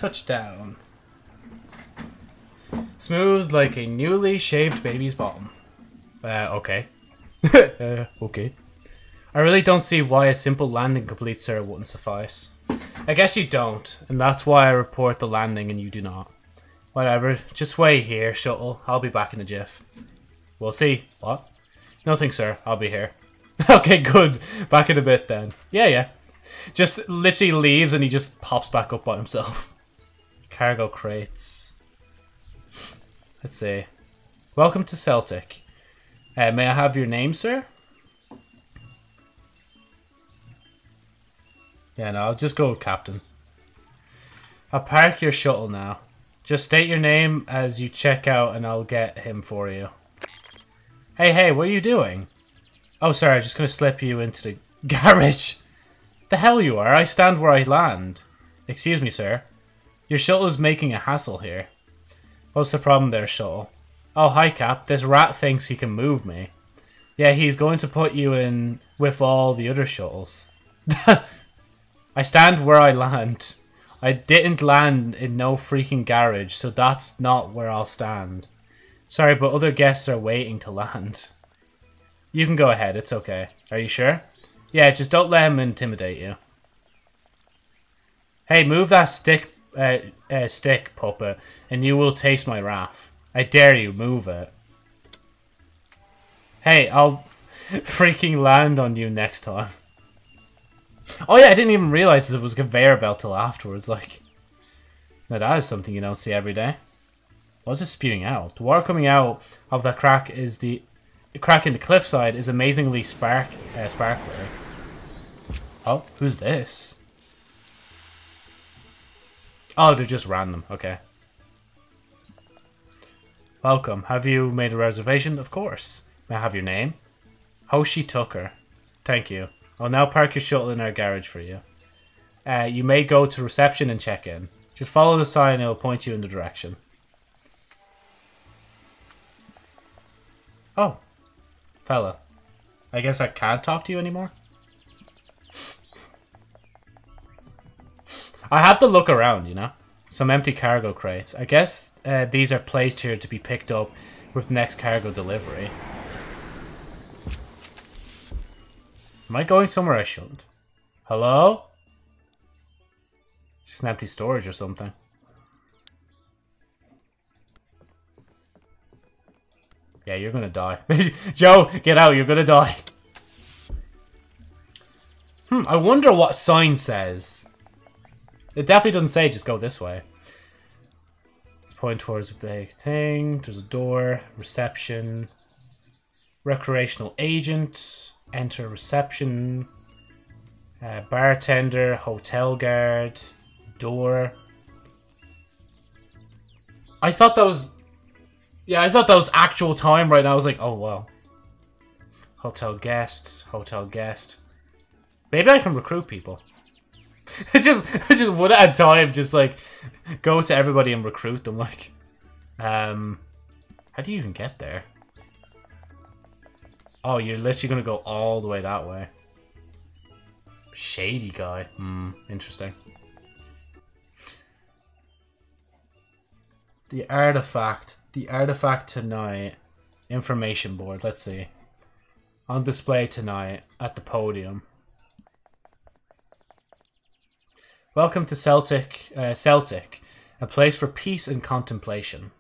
Touchdown. Smooth like a newly shaved baby's bottom. Uh, okay. [laughs] uh, okay. I really don't see why a simple landing complete, sir, wouldn't suffice. I guess you don't, and that's why I report the landing and you do not. Whatever, just wait here, shuttle. I'll be back in a jiff. We'll see. What? Nothing, sir. I'll be here. [laughs] okay, good. Back in a bit then. Yeah, yeah. Just literally leaves and he just pops back up by himself. Cargo crates. Let's see. Welcome to Celtic. Uh, may I have your name, sir? Yeah, no, I'll just go Captain. I'll park your shuttle now. Just state your name as you check out and I'll get him for you. Hey, hey, what are you doing? Oh, sorry, I'm just going to slip you into the [laughs] garage. The hell you are, I stand where I land. Excuse me, sir. Your shuttle is making a hassle here. What's the problem there, Shuttle? Oh, hi, Cap. This rat thinks he can move me. Yeah, he's going to put you in with all the other shuttles. [laughs] I stand where I land. I didn't land in no freaking garage, so that's not where I'll stand. Sorry, but other guests are waiting to land. You can go ahead, it's okay. Are you sure? Yeah, just don't let him intimidate you. Hey, move that stick uh, uh, stick, puppet, and you will taste my wrath. I dare you, move it. Hey, I'll [laughs] freaking land on you next time. Oh yeah, I didn't even realize it was a conveyor belt till afterwards, like... Now that is something you don't see every day. What's it spewing out? The water coming out of that crack is the... crack in the cliffside is amazingly spark uh, sparkly. Oh, who's this? Oh, they're just random. Okay. Welcome. Have you made a reservation? Of course. May I have your name? Hoshi Tucker. Thank you. I'll now park your shuttle in our garage for you. Uh, you may go to reception and check in. Just follow the sign and it'll point you in the direction. Oh. Fella. I guess I can't talk to you anymore? I have to look around, you know? Some empty cargo crates. I guess uh, these are placed here to be picked up with next cargo delivery. Am I going somewhere I shouldn't? Hello? Just an empty storage or something. Yeah, you're gonna die. [laughs] Joe, get out, you're gonna die. Hmm, I wonder what sign says. It definitely doesn't say just go this way. It's pointing towards a big thing. There's a door. Reception. Recreational agent. Enter reception. Uh, bartender. Hotel guard. Door. I thought that was... Yeah, I thought that was actual time right now. I was like, oh, wow. Hotel guests. Hotel guest. Maybe I can recruit people. [laughs] just just one at a time, just like go to everybody and recruit them. Like, um, how do you even get there? Oh, you're literally gonna go all the way that way. Shady guy. Hmm, interesting. The artifact. The artifact tonight. Information board. Let's see. On display tonight at the podium. Welcome to Celtic, uh, Celtic, a place for peace and contemplation.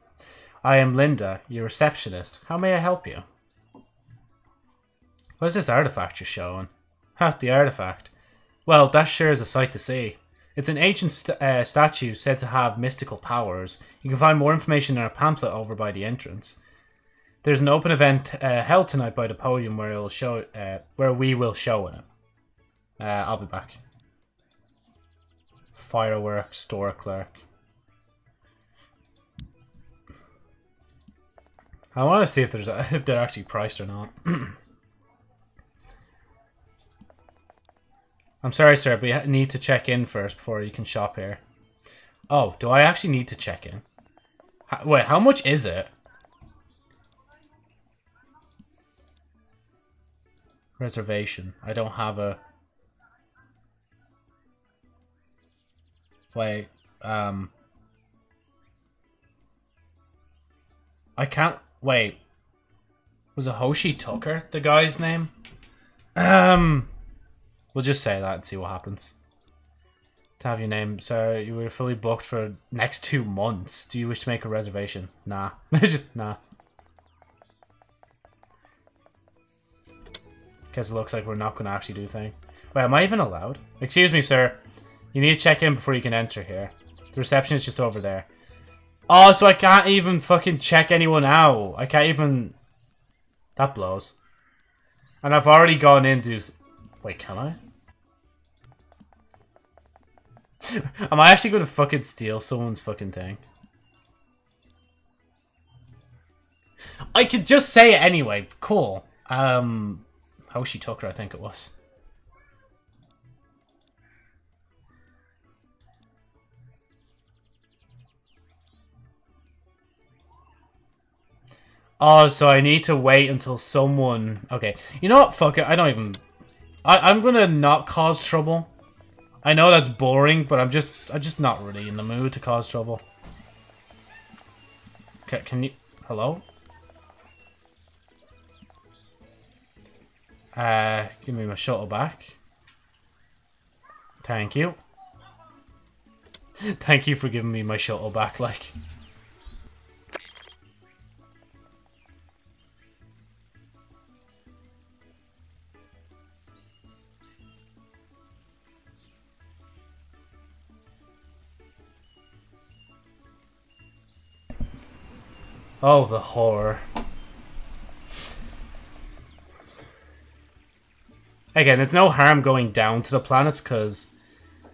I am Linda, your receptionist. How may I help you? What is this artifact you're showing? Ha, the artifact. Well, that sure is a sight to see. It's an ancient st uh, statue said to have mystical powers. You can find more information in our pamphlet over by the entrance. There's an open event uh, held tonight by the podium where it'll show, uh, where we will show it. Uh, I'll be back. Fireworks, store clerk. I want to see if there's a, [laughs] if they're actually priced or not. [clears throat] I'm sorry, sir, but you need to check in first before you can shop here. Oh, do I actually need to check in? wait, how much is it? Reservation. I don't have a... Wait, um... I can't... Wait. Was it Hoshi Tucker, the guy's name? Um... We'll just say that and see what happens. To have your name, sir, you were fully booked for next two months. Do you wish to make a reservation? Nah. [laughs] just, nah. Because it looks like we're not going to actually do thing. Wait, am I even allowed? Excuse me, sir. You need to check in before you can enter here. The reception is just over there. Oh, so I can't even fucking check anyone out. I can't even... That blows. And I've already gone into... Wait, can I? [laughs] Am I actually going to fucking steal someone's fucking thing? I could just say it anyway. Cool. Um, Hoshi Tucker, I think it was. Oh, so I need to wait until someone... Okay, you know what? Fuck it. I don't even... I, I'm gonna not cause trouble. I know that's boring, but I'm just... I'm just not really in the mood to cause trouble. Okay, can you... Hello? Uh, give me my shuttle back. Thank you. [laughs] Thank you for giving me my shuttle back, like... Oh, the horror. Again, there's no harm going down to the planets because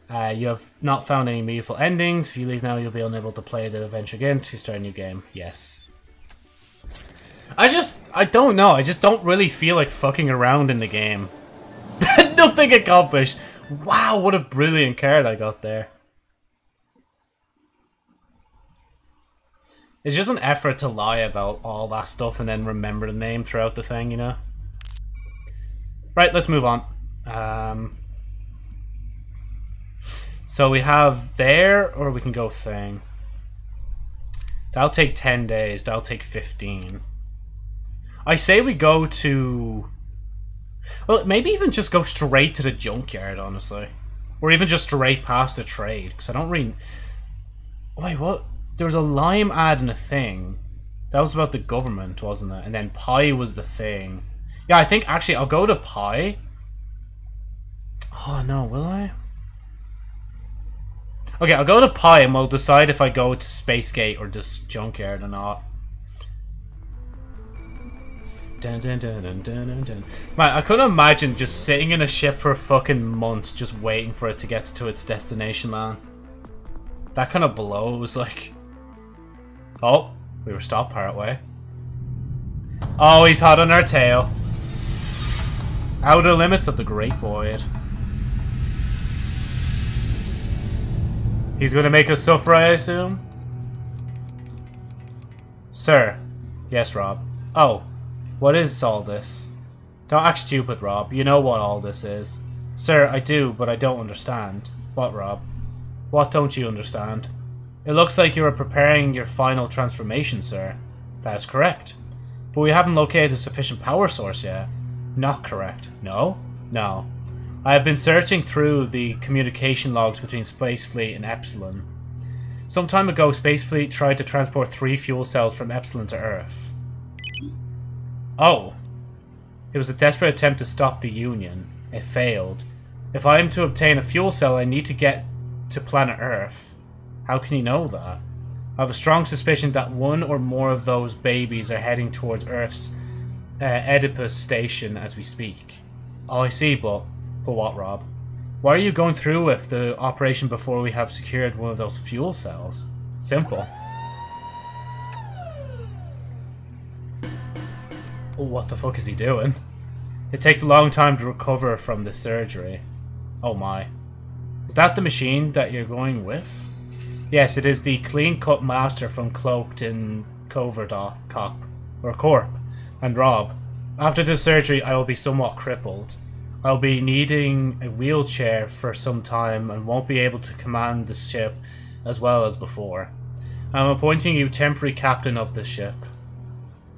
uh, you have not found any meaningful endings. If you leave now, you'll be unable to play the adventure again to start a new game. Yes. I just, I don't know. I just don't really feel like fucking around in the game. [laughs] Nothing accomplished. Wow, what a brilliant card I got there. It's just an effort to lie about all that stuff and then remember the name throughout the thing, you know? Right, let's move on. Um, so we have there, or we can go thing. That'll take 10 days. That'll take 15. I say we go to... Well, maybe even just go straight to the junkyard, honestly. Or even just straight past the trade, because I don't really... Wait, what? There was a Lime ad in a thing. That was about the government, wasn't it? And then Pi was the thing. Yeah, I think actually I'll go to Pi. Oh no, will I? Okay, I'll go to Pi and we'll decide if I go to Space Gate or just Junkyard or not. Dun, dun, dun. Man, I couldn't imagine just sitting in a ship for a fucking month just waiting for it to get to its destination, man. That kind of blows, [laughs] like... Oh, we were stopped part way. Oh, he's hot on our tail. Outer limits of the Great Void. He's gonna make us suffer, I assume? Sir. Yes, Rob. Oh, what is all this? Don't act stupid, Rob. You know what all this is. Sir, I do, but I don't understand. What, Rob? What don't you understand? It looks like you are preparing your final transformation, sir. That is correct. But we haven't located a sufficient power source yet. Not correct. No? No. I have been searching through the communication logs between Space Fleet and Epsilon. Some time ago, Space Fleet tried to transport three fuel cells from Epsilon to Earth. Oh. It was a desperate attempt to stop the Union. It failed. If I am to obtain a fuel cell, I need to get to planet Earth. How can you know that? I have a strong suspicion that one or more of those babies are heading towards Earth's uh, Oedipus station as we speak. Oh, I see, but... But what, Rob? Why are you going through with the operation before we have secured one of those fuel cells? Simple. Oh, what the fuck is he doing? It takes a long time to recover from the surgery. Oh my. Is that the machine that you're going with? Yes, it is the clean-cut master from Cloaked in Coverdale Cop, or Corp, and Rob. After the surgery, I will be somewhat crippled. I'll be needing a wheelchair for some time and won't be able to command the ship as well as before. I'm appointing you temporary captain of the ship.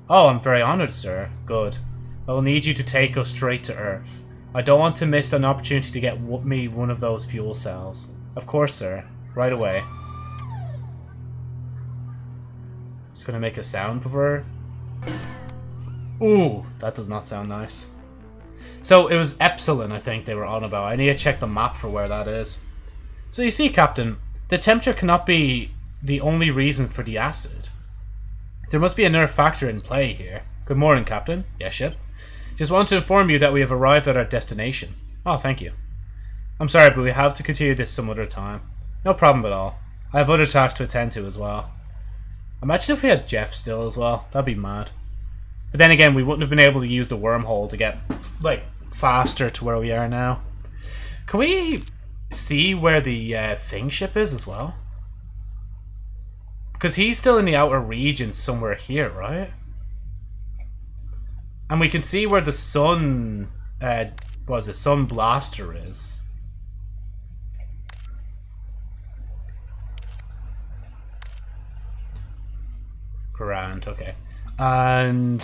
Oh, I'm very honored, sir. Good. I will need you to take us straight to Earth. I don't want to miss an opportunity to get me one of those fuel cells. Of course, sir. Right away. Gonna make a sound before... Ooh, that does not sound nice. So, it was Epsilon, I think, they were on about. I need to check the map for where that is. So you see, Captain, the temperature cannot be the only reason for the acid. There must be another factor in play here. Good morning, Captain. Yes, ship. Just want to inform you that we have arrived at our destination. Oh, thank you. I'm sorry, but we have to continue this some other time. No problem at all. I have other tasks to attend to as well. Imagine if we had Jeff still as well. That'd be mad. But then again, we wouldn't have been able to use the wormhole to get, like, faster to where we are now. Can we see where the uh, thing ship is as well? Because he's still in the outer region somewhere here, right? And we can see where the sun, uh, was it, sun blaster is. Grand, okay. And,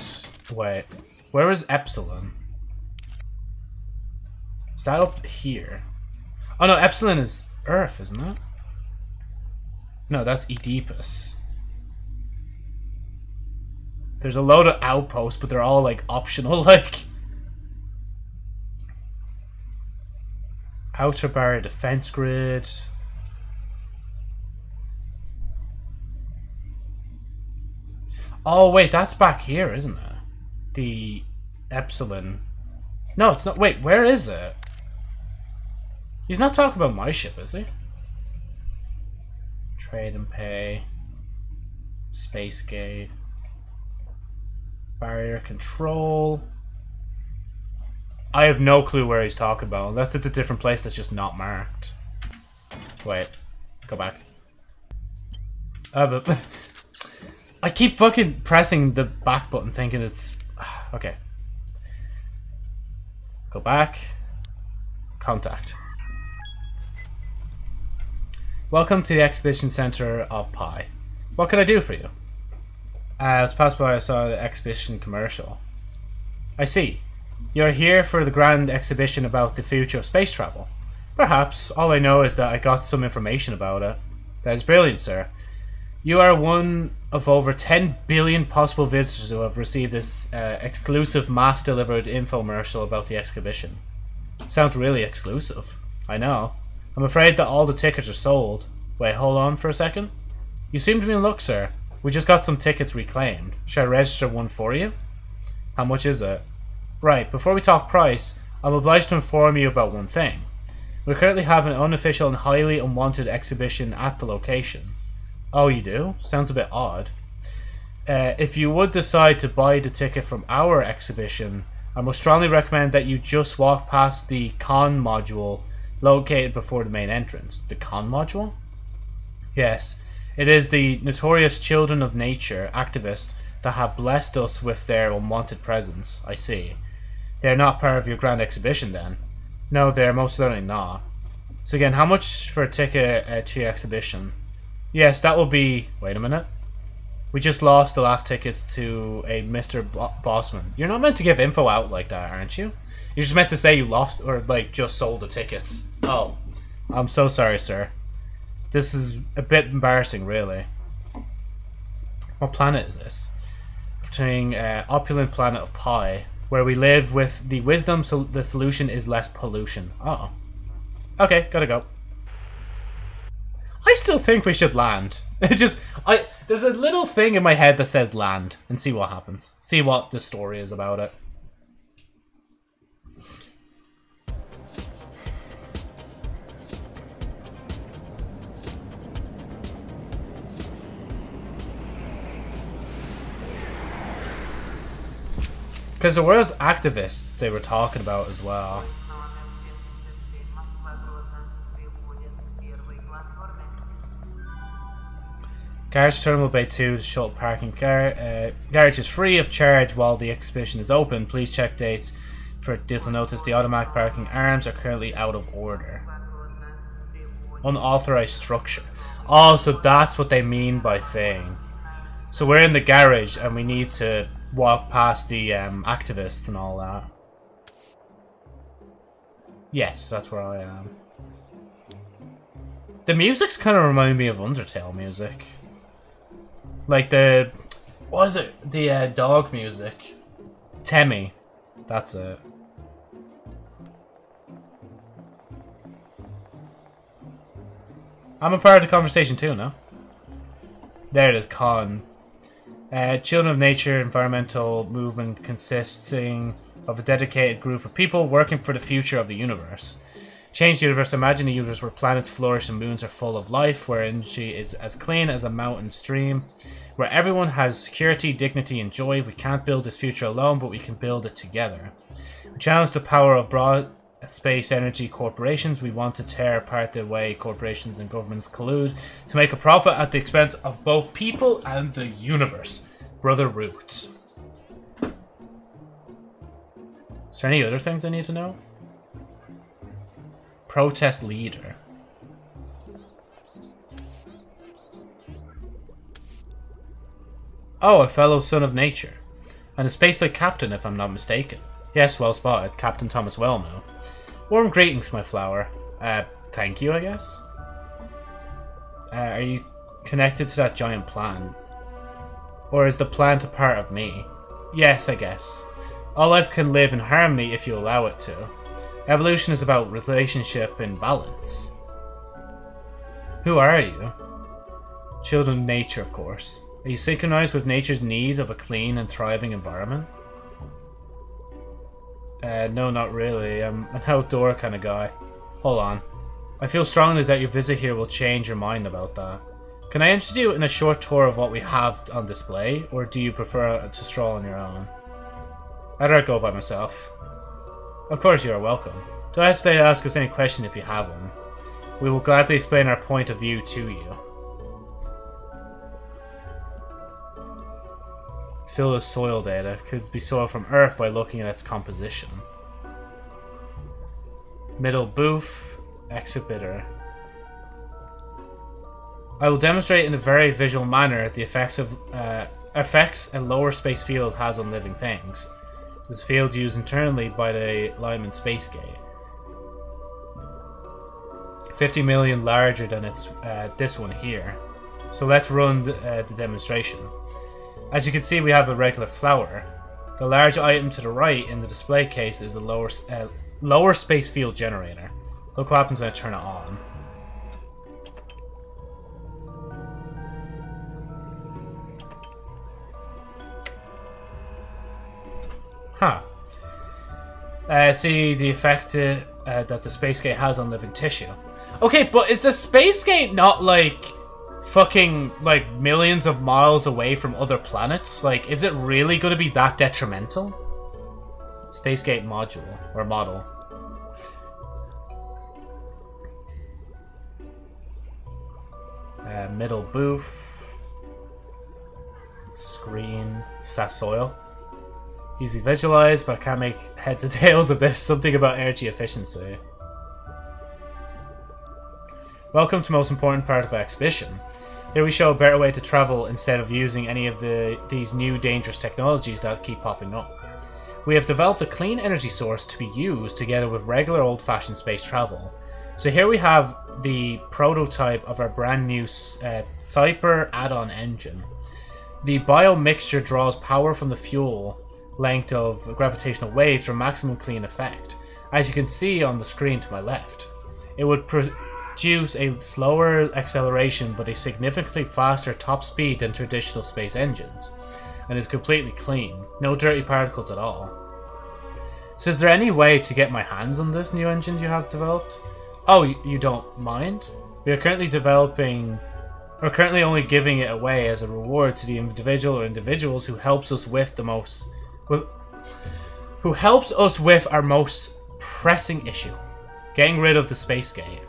wait, where is Epsilon? Is that up here? Oh no, Epsilon is Earth, isn't it? No, that's Oedipus. There's a load of outposts, but they're all, like, optional, [laughs] like... Outer barrier defense grid. Oh, wait, that's back here, isn't it? The Epsilon. No, it's not. Wait, where is it? He's not talking about my ship, is he? Trade and pay. Space gate. Barrier control. I have no clue where he's talking about, unless it's a different place that's just not marked. Wait. Go back. Uh, but [laughs] I keep fucking pressing the back button thinking it's... [sighs] Okay. Go back. Contact. Welcome to the Exhibition Center of Pi. What can I do for you? Uh, I was passed by, I saw the exhibition commercial. I see. You're here for the grand exhibition about the future of space travel. Perhaps. All I know is that I got some information about it. That is brilliant, sir. You are one of over 10 billion possible visitors who have received this uh, exclusive mass-delivered infomercial about the exhibition. Sounds really exclusive. I know. I'm afraid that all the tickets are sold. Wait, hold on for a second. You seem to be in luck, sir. We just got some tickets reclaimed. Should I register one for you? How much is it? Right, before we talk price, I'm obliged to inform you about one thing. We currently have an unofficial and highly unwanted exhibition at the location. Oh, you do? Sounds a bit odd. Uh, if you would decide to buy the ticket from our exhibition, I most strongly recommend that you just walk past the con module located before the main entrance. The con module? Yes, it is the notorious children of nature activists that have blessed us with their unwanted presence, I see. They are not part of your grand exhibition then? No, they are most certainly not. So again, how much for a ticket uh, to your exhibition? Yes, that will be... Wait a minute. We just lost the last tickets to a Mr. Bossman. You're not meant to give info out like that, aren't you? You're just meant to say you lost or like just sold the tickets. Oh, I'm so sorry, sir. This is a bit embarrassing, really. What planet is this? Between uh, opulent planet of Pi, where we live with the wisdom so the solution is less pollution. Uh oh. Okay, gotta go. I still think we should land. [laughs] It just I there's a little thing in my head that says land and see what happens. See what the story is about it. Because there was activists they were talking about as well. Garage Terminal Bay 2, shuttle parking. Gar uh, garage is free of charge while the exhibition is open. Please check dates for detailed notice. The automatic parking arms are currently out of order. Unauthorized structure. Oh, so that's what they mean by thing. So we're in the garage and we need to walk past the um, activists and all that. Yes, that's where I am. The music's kind of remind me of Undertale music. Like the... What is it? The uh, dog music. Temmie. That's it. I'm a part of the conversation too, no? There it is, Con. Uh, Children of Nature environmental movement consisting of a dedicated group of people working for the future of the universe. Change the universe. Imagine a universe where planets flourish and moons are full of life, where energy is as clean as a mountain stream, where everyone has security, dignity, and joy. We can't build this future alone, but we can build it together. We challenge the power of broad space energy corporations. We want to tear apart the way corporations and governments collude to make a profit at the expense of both people and the universe. Brother Root. Is there any other things I need to know? Protest leader. Oh, a fellow son of nature. And a spaceflight captain, if I'm not mistaken. Yes, well spotted. Captain Thomas Wellno. Warm greetings, my flower. Uh, thank you, I guess? Uh, are you connected to that giant plant? Or is the plant a part of me? Yes, I guess. All life can live in harmony if you allow it to. Evolution is about relationship and balance. Who are you? Children of nature, of course. Are you synchronized with nature's need of a clean and thriving environment? Uh, no, not really. I'm an outdoor kind of guy. Hold on. I feel strongly that your visit here will change your mind about that. Can I interest you in a short tour of what we have on display, or do you prefer to stroll on your own? I'd rather go by myself. Of course you are welcome. Don't hesitate to ask us any question if you have one. We will gladly explain our point of view to you. Fill with soil data. Could be soil from Earth by looking at its composition. Middle booth. Exhibitor. I will demonstrate in a very visual manner the effects of uh, effects a lower space field has on living things. This field used internally by the Lyman Space Gate. 50 million larger than its uh, this one here. So let's run uh, the demonstration. As you can see we have a regular flower. The large item to the right in the display case is a lower, uh, lower space field generator. Look what happens when I turn it on. Huh. Uh, see the effect uh, uh, that the space gate has on living tissue. Okay, but is the space gate not like fucking like millions of miles away from other planets? Like, is it really going to be that detrimental? Space gate module or model. Uh, middle booth. Screen. Is that soil? Easy visualize, but I can't make heads or tails of this. Something about energy efficiency. Welcome to the most important part of our exhibition. Here we show a better way to travel instead of using any of the these new dangerous technologies that keep popping up. We have developed a clean energy source to be used together with regular old-fashioned space travel. So here we have the prototype of our brand new uh, Cyper add-on engine. The bio mixture draws power from the fuel length of gravitational waves for maximum clean effect, as you can see on the screen to my left. It would produce a slower acceleration but a significantly faster top speed than traditional space engines, and is completely clean, no dirty particles at all. So is there any way to get my hands on this new engine you have developed? Oh, you don't mind? We are currently developing we're currently only giving it away as a reward to the individual or individuals who helps us with the most who helps us with our most pressing issue, getting rid of the space gate.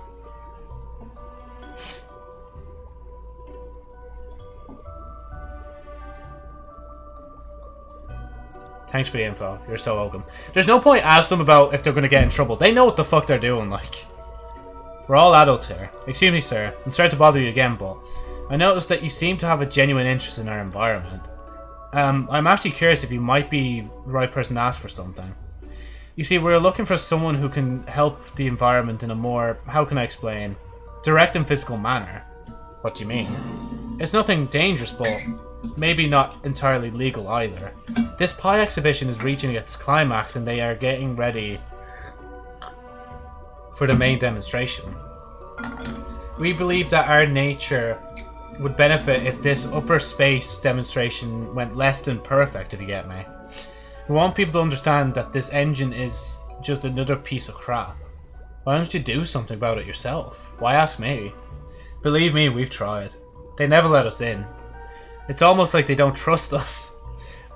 Thanks for the info. You're so welcome. There's no point asking them about if they're going to get in trouble. They know what the fuck they're doing, like. We're all adults here. Excuse me, sir. I'm sorry to bother you again, but I noticed that you seem to have a genuine interest in our environment. Um, I'm actually curious if you might be the right person to ask for something. You see, we're looking for someone who can help the environment in a more, how can I explain, direct and physical manner. What do you mean? It's nothing dangerous, but maybe not entirely legal either. This pie exhibition is reaching its climax and they are getting ready for the main demonstration. We believe that our nature would benefit if this upper space demonstration went less than perfect, if you get me. We want people to understand that this engine is just another piece of crap. Why don't you do something about it yourself? Why ask me? Believe me, we've tried. They never let us in. It's almost like they don't trust us.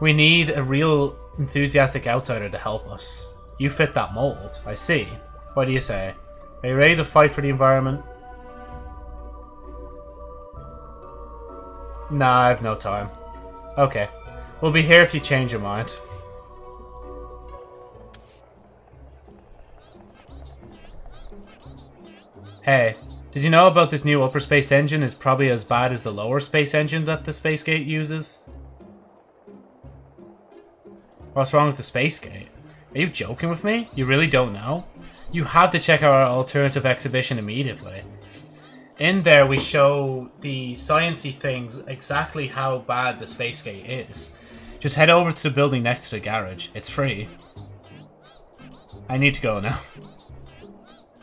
We need a real enthusiastic outsider to help us. You fit that mold, I see. What do you say? Are you ready to fight for the environment? Nah, I have no time. Okay. We'll be here if you change your mind. Hey, did you know about this new upper space engine is probably as bad as the lower space engine that the Space Gate uses? What's wrong with the Space Gate? Are you joking with me? You really don't know? You have to check out our alternative exhibition immediately. In there, we show the sciency things exactly how bad the space gate is. Just head over to the building next to the garage. It's free. I need to go now.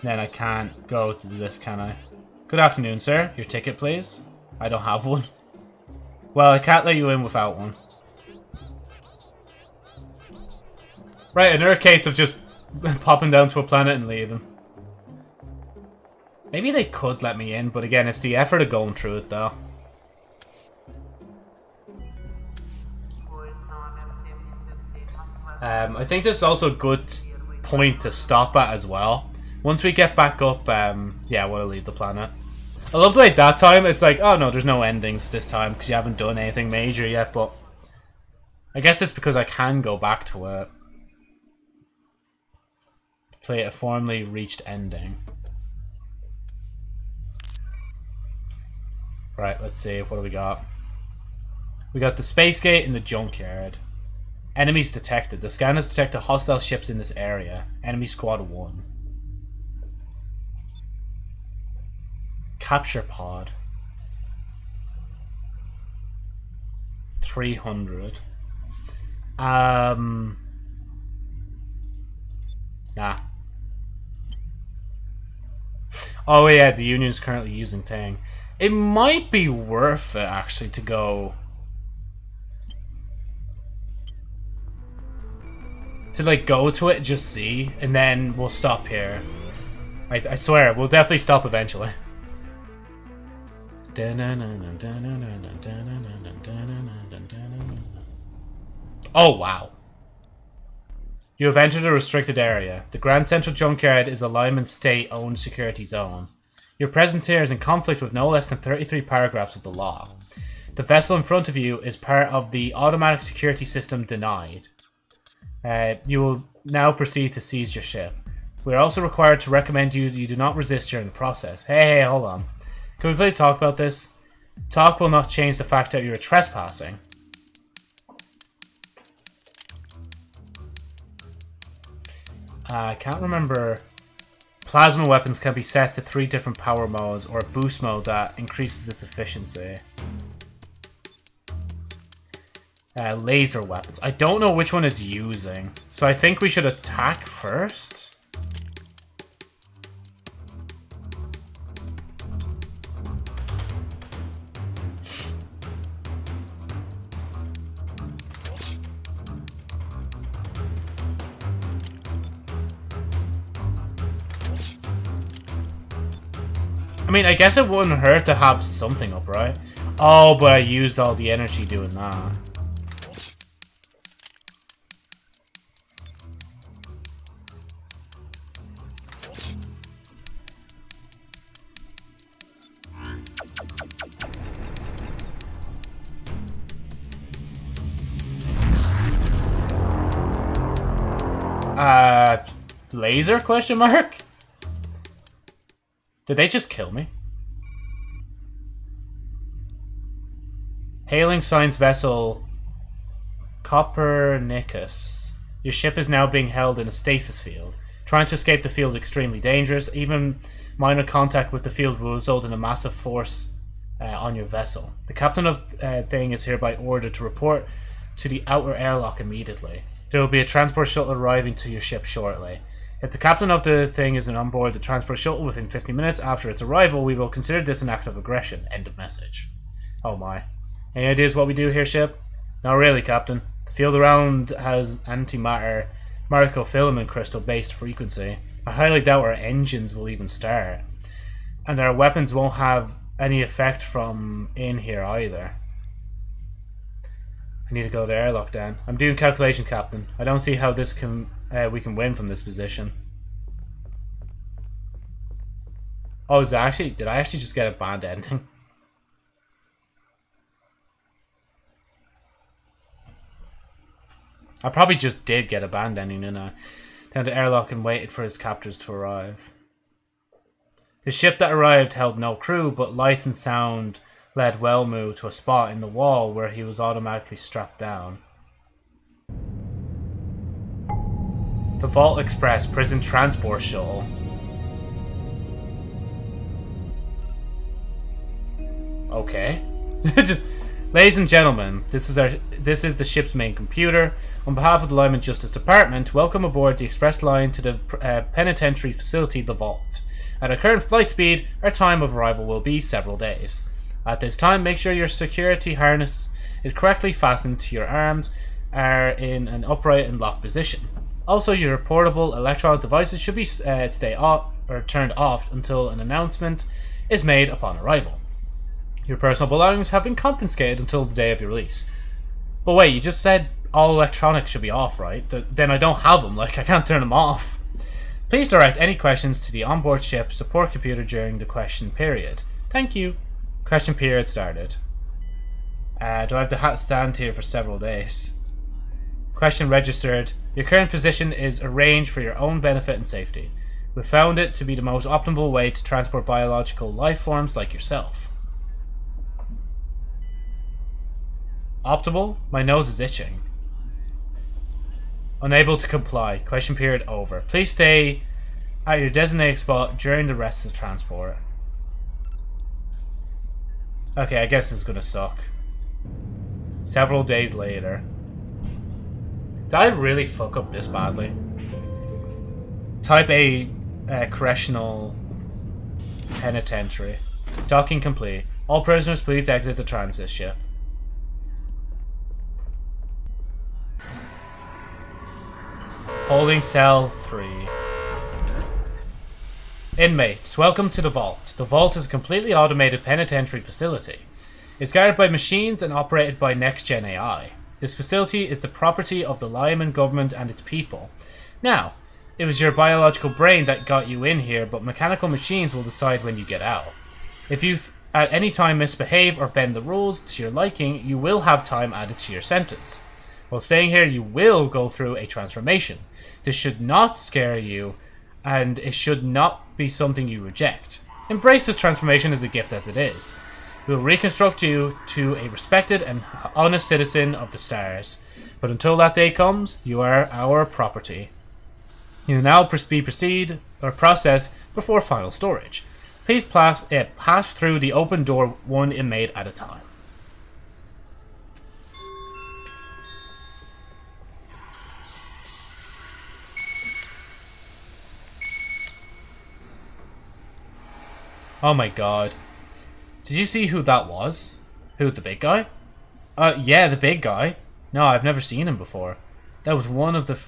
Then I can't go to this, can I? Good afternoon, sir. Your ticket, please. I don't have one. Well, I can't let you in without one. Right, another case of just [laughs] popping down to a planet and leaving. Maybe they could let me in, but again, it's the effort of going through it, though. Um, I think this is also a good point to stop at as well. Once we get back up, um, yeah, I want to leave the planet. I love the way that time, it's like, oh no, there's no endings this time because you haven't done anything major yet, but I guess it's because I can go back to it. Play a formally reached ending. Right, let's see. What do we got? We got the space gate in the junkyard. Enemies detected. The scanners detected hostile ships in this area. Enemy squad 1. Capture pod. 300. Um... Nah. Oh yeah, the Union's currently using Tang. It might be worth it, actually, to go... To, like, go to it just see, and then we'll stop here. I, I swear, we'll definitely stop eventually. Oh, wow. You have entered a restricted area. The Grand Central Junkyard is a Lyman State-owned security zone. Your presence here is in conflict with no less than 33 paragraphs of the law. The vessel in front of you is part of the automatic security system denied. Uh, you will now proceed to seize your ship. We are also required to recommend you you do not resist during the process. Hey, hey, hold on. Can we please talk about this? Talk will not change the fact that you are trespassing. I can't remember Plasma weapons can be set to three different power modes or a boost mode that increases its efficiency. Uh, laser weapons. I don't know which one it's using. So I think we should attack first. Mean, I guess it wouldn't hurt to have something up, right? Oh, but I used all the energy doing that. Uh, laser question mark? Did they just kill me? Hailing science vessel Copernicus. Your ship is now being held in a stasis field. Trying to escape the field is extremely dangerous. Even minor contact with the field will result in a massive force uh, on your vessel. The captain of uh, thing is hereby ordered to report to the outer airlock immediately. There will be a transport shuttle arriving to your ship shortly. If the captain of the thing isn't on board the transport shuttle within 50 minutes after its arrival, we will consider this an act of aggression. End of message. Oh my. Any ideas what we do here, ship? Not really, Captain. The field around has antimatter microfilament crystal based frequency. I highly doubt our engines will even start. And our weapons won't have any effect from in here either. I need to go to airlock then. I'm doing calculation, Captain. I don't see how this can uh, we can win from this position. Oh, is that actually did I actually just get a band ending? [laughs] I probably just did get a band ending, didn't I? Down to airlock and waited for his captors to arrive. The ship that arrived held no crew, but light and sound led Wellmu to a spot in the wall where he was automatically strapped down. The Vault Express prison transport shuttle. Okay. [laughs] Just Ladies and gentlemen, this is our this is the ship's main computer. On behalf of the Lyman Justice Department, welcome aboard the express line to the uh, penitentiary facility, the Vault. At our current flight speed, our time of arrival will be several days. At this time, make sure your security harness is correctly fastened to your arms, are in an upright and locked position. Also, your portable electronic devices should be uh, stay off or turned off until an announcement is made upon arrival. Your personal belongings have been confiscated until the day of your release. But wait, you just said all electronics should be off, right? then I don't have them, like I can't turn them off. Please direct any questions to the onboard ship support computer during the question period. Thank you. Question period started. Uh, do I have to stand here for several days? Question registered. Your current position is arranged for your own benefit and safety. We found it to be the most optimal way to transport biological life forms like yourself. Optimal? My nose is itching. Unable to comply. Question period over. Please stay at your designated spot during the rest of the transport. Okay, I guess it's gonna suck. Several days later. Did I really fuck up this badly? Type A uh, correctional penitentiary. Docking complete. All prisoners please exit the transit ship. Holding cell 3. Inmates, welcome to the Vault. The Vault is a completely automated penitentiary facility. It's guarded by machines and operated by next-gen AI. This facility is the property of the Lyman government and its people. Now, it was your biological brain that got you in here, but mechanical machines will decide when you get out. If you at any time misbehave or bend the rules to your liking, you will have time added to your sentence. While staying here, you will go through a transformation. This should not scare you, and it should not be something you reject. Embrace this transformation as a gift as it is. We will reconstruct you to a respected and honest citizen of the stars. But until that day comes, you are our property. You will now be proceed or process before final storage. Please pass, uh, pass through the open door one inmate at a time. Oh my god. Did you see who that was? Who, the big guy? Uh, yeah, the big guy. No, I've never seen him before. That was one of the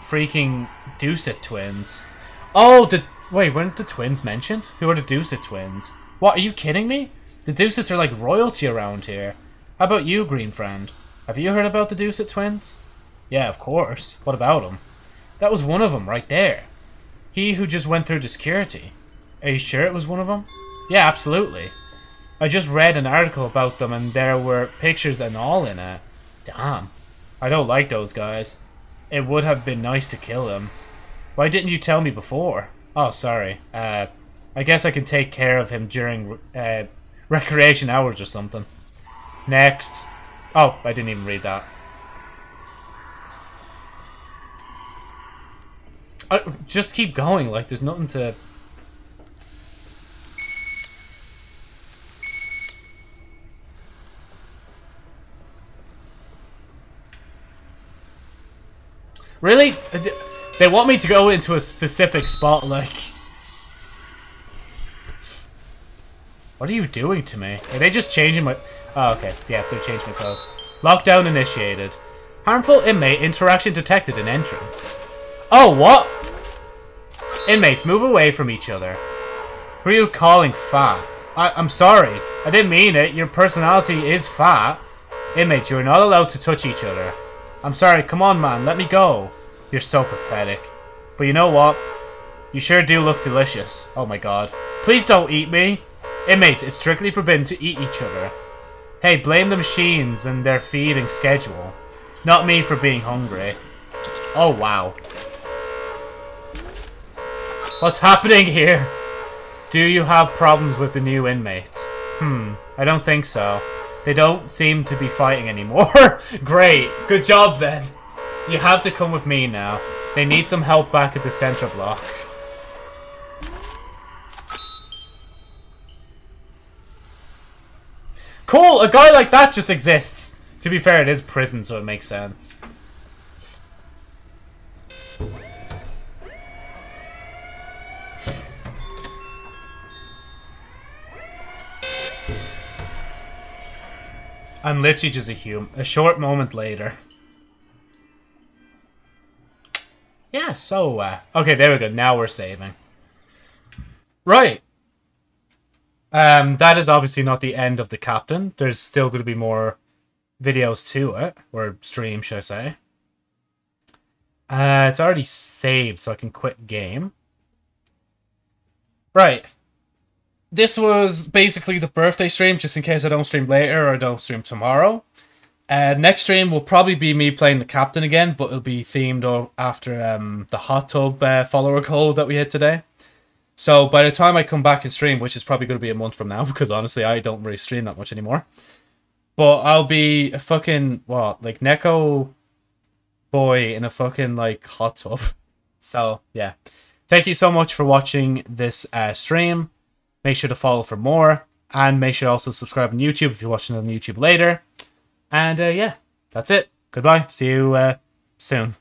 freaking Deucet twins. Oh, the... Wait, weren't the twins mentioned? Who are the Deucet twins? What, are you kidding me? The Deucets are like royalty around here. How about you, green friend? Have you heard about the Deucet twins? Yeah, of course. What about them? That was one of them right there. He who just went through the security. Are you sure it was one of them? Yeah, absolutely. I just read an article about them and there were pictures and all in it. Damn. I don't like those guys. It would have been nice to kill them. Why didn't you tell me before? Oh, sorry. Uh, I guess I can take care of him during uh, recreation hours or something. Next. Oh, I didn't even read that. I, just keep going, like, there's nothing to Really? They want me to go into a specific spot, like... What are you doing to me? Are they just changing my... Oh, okay. Yeah, they're changing my clothes. Lockdown initiated. Harmful inmate interaction detected in entrance. Oh, what? Inmates, move away from each other. Who are you calling fat? I I'm sorry. I didn't mean it. Your personality is fat. Inmates, you are not allowed to touch each other. I'm sorry. Come on, man. Let me go. You're so pathetic. But you know what? You sure do look delicious. Oh my god. Please don't eat me. Inmates, it's strictly forbidden to eat each other. Hey, blame the machines and their feeding schedule. Not me for being hungry. Oh, wow. What's happening here? Do you have problems with the new inmates? Hmm, I don't think so. They don't seem to be fighting anymore. [laughs] Great, good job then. You have to come with me now. They need some help back at the center block. Cool, a guy like that just exists. To be fair, it is prison, so it makes sense. I'm literally just a human. A short moment later. Yeah, so, uh, okay, there we go. Now we're saving. Right. Um, that is obviously not the end of the captain. There's still going to be more videos to it, or stream, should I say. Uh, it's already saved, so I can quit game. Right this was basically the birthday stream, just in case I don't stream later or I don't stream tomorrow. Uh, next stream will probably be me playing the captain again, but it'll be themed after um, the hot tub uh, follower goal that we hit today. So by the time I come back and stream, which is probably going to be a month from now, [laughs] because honestly I don't really stream that much anymore. But I'll be a fucking, what, like Neko boy in a fucking like hot tub. [laughs] So yeah. Thank you so much for watching this uh, stream. Make sure to follow for more. And make sure to also subscribe on YouTube if you're watching on YouTube later. And uh, yeah, that's it. Goodbye. See you uh, soon.